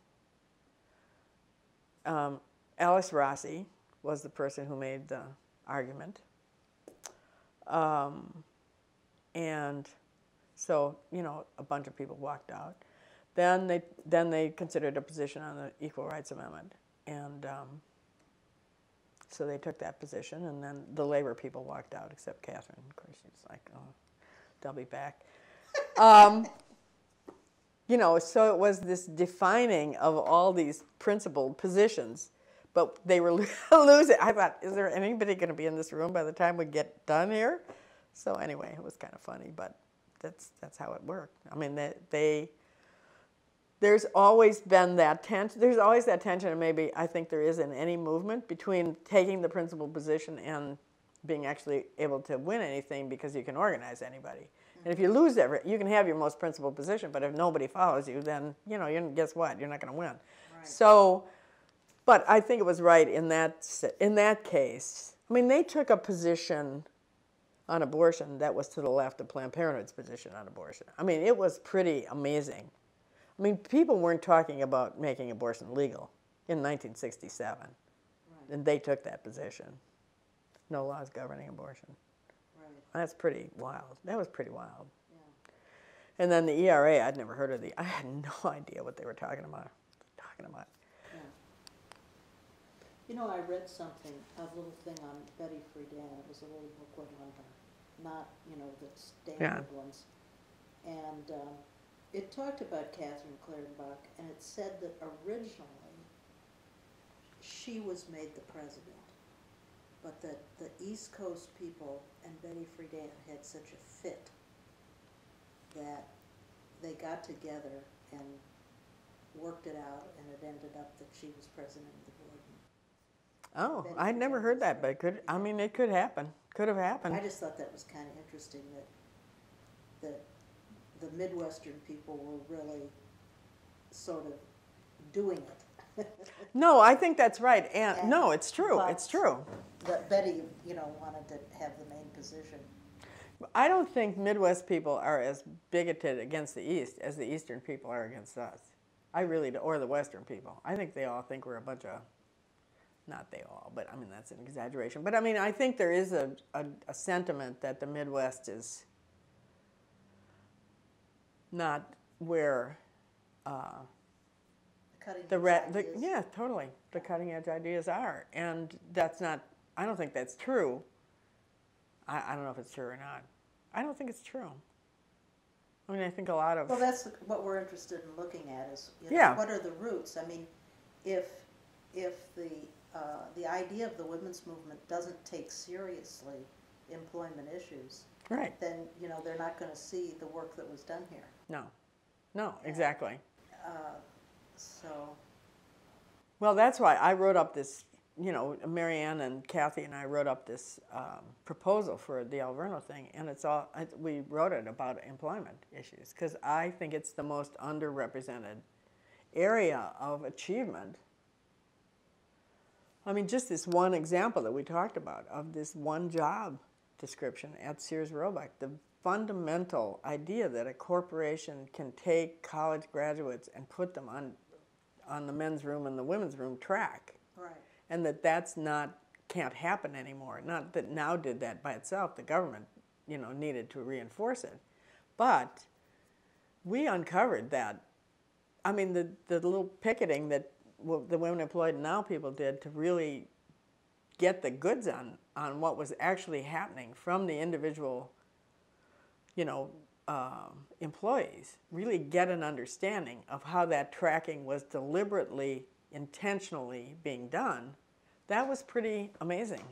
Um, Alice Rossi was the person who made the argument. Um, and so, you know, a bunch of people walked out. Then they then they considered a position on the Equal Rights Amendment, and um, so they took that position. And then the labor people walked out, except Catherine. Of course, she's like, "Oh, they'll be back." um, you know, so it was this defining of all these principled positions, but they were losing. I thought, is there anybody going to be in this room by the time we get done here? So anyway, it was kind of funny, but that's that's how it worked. I mean, they, they there's always been that tension. There's always that tension, and maybe I think there is in any movement between taking the principal position and being actually able to win anything because you can organize anybody. And if you mm-hmm. lose every, you can have your most principal position, but if nobody follows you, then you know, you guess what? You're not going to win. Right. So, but I think it was right in that in that case. I mean, they took a position on abortion that was to the left of Planned Parenthood's position on abortion. I mean, it was pretty amazing. I mean, people weren't talking about making abortion legal in 1967, right, and they took that position. No laws governing abortion. right, That's pretty wild. That was pretty wild. yeah. And then the ERA, I'd never heard of the. I had no idea what they were talking about. Talking about. Yeah. You know, I read something, a little thing on Betty Friedan, it was a little booklet on her, not, you know, the standard ones. And, um, it talked about Kathryn Clarenbach, and it said that originally, she was made the president. But that the East Coast people and Betty Friedan had such a fit that they got together and worked it out, and it ended up that she was president of the board. Oh, Betty I'd never heard that, but it could. I mean, it could happen. Could have happened. I just thought that was kind of interesting that, that the Midwestern people were really sort of doing it. No, I think that's right. And, And- no, it's true. It's true. That Betty, you know, wanted to have the main position. I don't think Midwest people are as bigoted against the East as the Eastern people are against us. I really do, or the Western people. I think they all think we're a bunch of, not they all, but I mean that's an exaggeration. But I mean I think there is a, a, a sentiment that the Midwest is not where uh, Cutting the, re- the yeah totally the cutting edge ideas are, and that's not. I don't think that's true. I, I don't know if it's true or not. I don't think it's true. I mean, I think a lot of Well, that's what we're interested in looking at is, you know, Yeah. what are the roots? I mean, if, if the, uh, the idea of the women's movement doesn't take seriously employment issues, right. then, you know, they're not gonna see the work that was done here. No, no, exactly. Uh, So, Well, that's why I wrote up this. You know, Marianne and Kathy and I wrote up this um, proposal for the Alverno thing, and it's all we wrote it about employment issues because I think it's the most underrepresented area of achievement. I mean, just this one example that we talked about of this one job description at Sears Roebuck, the fundamental idea that a corporation can take college graduates and put them on on the men's room and the women's room track. Right, and that that's not can't happen anymore. Not that NOW did that by itself. The government you know needed to reinforce it. But we uncovered that i mean the, the little picketing that the women employed NOW people did to really get the goods on on what was actually happening from the individual you know um, employees really get an understanding of how that tracking was deliberately intentionally being done that was pretty amazing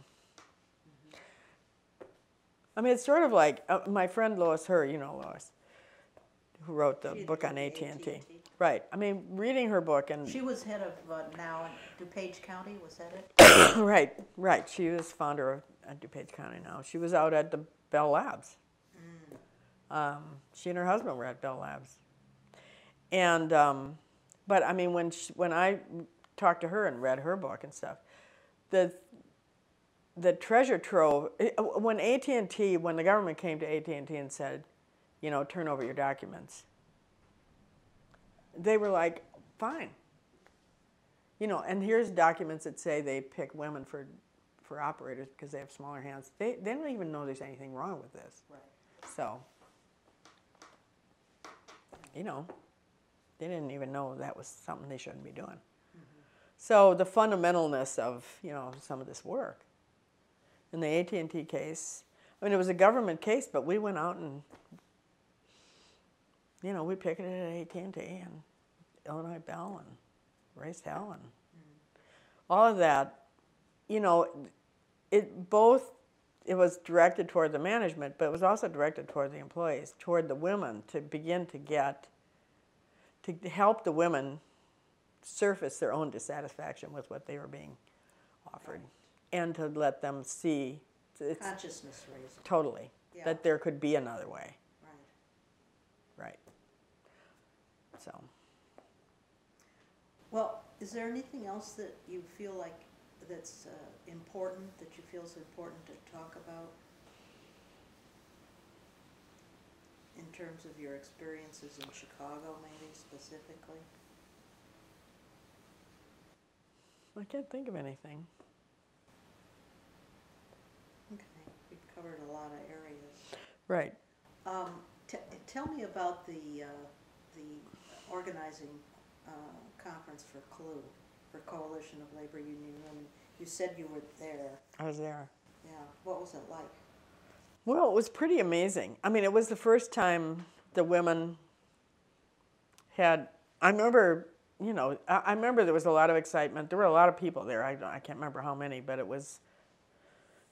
i mean it's sort of like uh, my friend Lois Herr, you know Lois who wrote the She book on AT&T. AT&T. right i mean reading her book and she was head of, uh, NOW DuPage County, was that it? right, right. She was founder of DuPage County NOW. She was out at the Bell Labs. Um, she and her husband were at Bell Labs. And, um, but I mean, when she, when I talked to her and read her book and stuff, the the treasure trove when AT and T when the government came to AT and T and said, you know, turn over your documents. They were like, fine. You know, and here's documents that say they pick women for, for operators because they have smaller hands. They, they don't even know there's anything wrong with this. Right. So, you know, they didn't even know that was something they shouldn't be doing. So the fundamentalness of you know some of this work. In the AT and T case, I mean it was a government case, but we went out and you know we picketed at AT and T and Illinois Bell and raised hell and mm. all of that. You know, it both it was directed toward the management, but it was also directed toward the employees, toward the women to begin to get to help the women surface their own dissatisfaction with what they were being offered and to let them see it's Consciousness raising, totally. Yeah. that there could be another way. Right. right. So. Well, is there anything else that you feel like that's uh, important, that you feel is important to talk about? In terms of your experiences in Chicago, maybe specifically? i can't think of anything Okay, we've covered a lot of areas. right Um, t- tell me about the, uh, the organizing, uh, conference for CLUW, for Coalition of Labor Union Women. You said you were there, i was there yeah, what was it like? Well, it was pretty amazing. I mean, it was the first time the women had. I remember, you know, I, I remember there was a lot of excitement. There were a lot of people there. I, I can't remember how many, but it was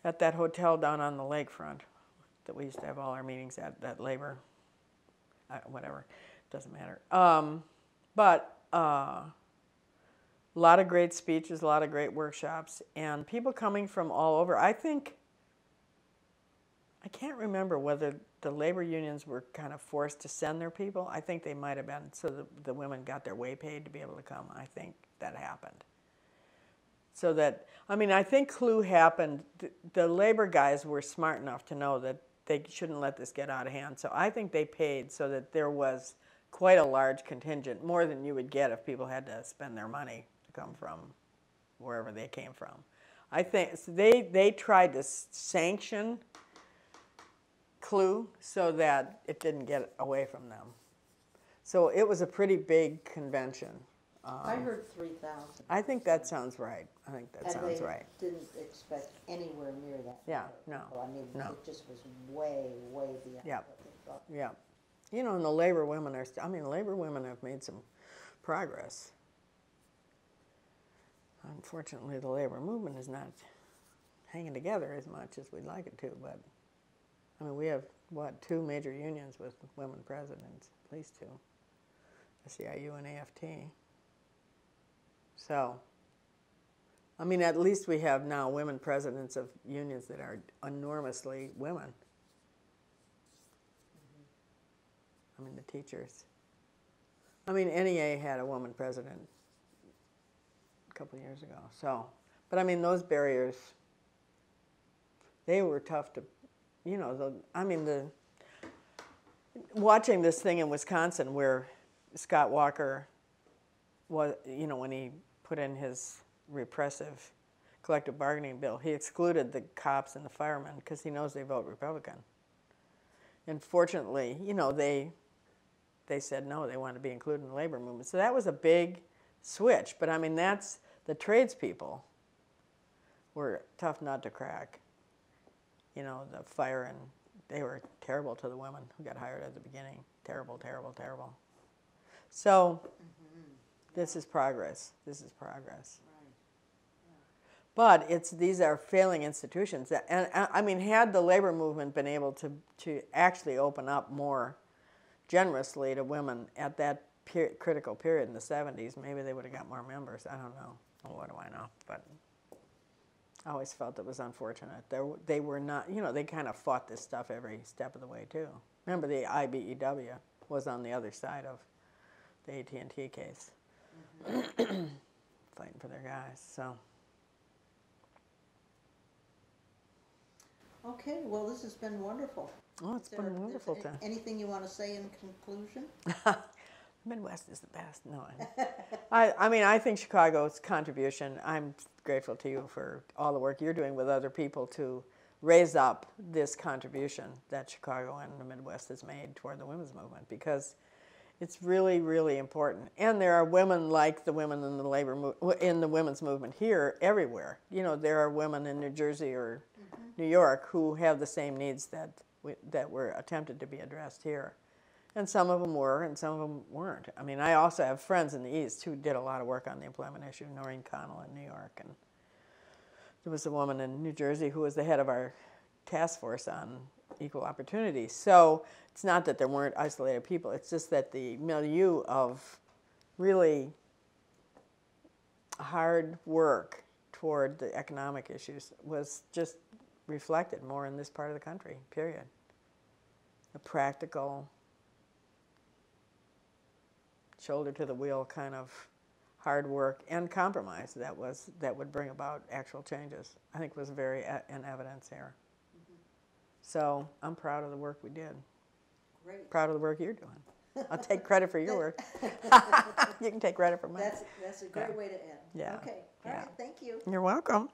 at that hotel down on the lakefront that we used to have all our meetings at, that labor, uh, whatever, doesn't matter. Um, but uh, a lot of great speeches, a lot of great workshops, and people coming from all over. I think. I can't remember whether the labor unions were kind of forced to send their people. I think they might have been, so the, the women got their way paid to be able to come. I think that happened. So that, I mean, I think CLUW happened. The, the labor guys were smart enough to know that they shouldn't let this get out of hand. So I think they paid so that there was quite a large contingent, more than you would get if people had to spend their money to come from wherever they came from. I think so they they tried to sanction CLUW so that it didn't get away from them. So it was a pretty big convention. Um. I heard three thousand. I think that sounds right. I think that And sounds they right. didn't expect anywhere near that. Yeah, no, Well, I mean, no. it just was way, way beyond Yeah. what they thought. Yeah. You know, and the labor women are, I mean, labor women have made some progress. Unfortunately, the labor movement is not hanging together as much as we'd like it to, but I mean, we have, what, two major unions with women presidents, at least two the SEIU and AFT. So, I mean, at least we have now women presidents of unions that are enormously women. I mean, the teachers. I mean, NEA had a woman president couple years ago. So, but I mean, those barriers, they were tough to, you know, the, I mean, the, watching this thing in Wisconsin where Scott Walker was, you know, when he put in his repressive collective bargaining bill, he excluded the cops and the firemen because he knows they vote Republican. And fortunately, you know, they they said no, they wanted to be included in the labor movement. So that was a big switch. But I mean, that's the tradespeople were tough not to crack. You know, the fire and they were terrible to the women who got hired at the beginning. Terrible, terrible, terrible. So mm-hmm. this is progress. This is progress. Right. But it's these are failing institutions. That, and I mean, had the labor movement been able to to actually open up more generously to women at that per- critical period in the 70s, maybe they would have got more members. I don't know. Well, what do I know? But I always felt it was unfortunate. They they were not. You know, they kind of fought this stuff every step of the way too. Remember, the IBEW was on the other side of the AT&T case, mm-hmm. fighting for their guys. So. Okay, well, this has been wonderful. Oh, it's there- been wonderful Anything you want to say in conclusion? Midwest is the best. No, I, I mean, I think Chicago's contribution. I'm grateful to you for all the work you're doing with other people to raise up this contribution that Chicago and the Midwest has made toward the women's movement because it's really, really important. And there are women like the women in the labor mo- in the women's movement here everywhere. You know, there are women in New Jersey or mm-hmm. New York who have the same needs that we, that were attempted to be addressed here. And some of them were, and some of them weren't. I mean, I also have friends in the East who did a lot of work on the employment issue. Noreen Connell in New York, and there was a woman in New Jersey who was the head of our task force on equal opportunity. So it's not that there weren't isolated people. It's just that the milieu of really hard work toward the economic issues was just reflected more in this part of the country. Period. The practical shoulder to the wheel kind of hard work and compromise that was that would bring about actual changes. I think was very in evidence here. Mm-hmm. So I'm proud of the work we did. Great. Proud of the work you're doing. I'll take credit for your work. you can take credit for mine. That's, that's a great Yeah. way to end. Yeah. Okay, all Yeah. right, thank you. You're welcome.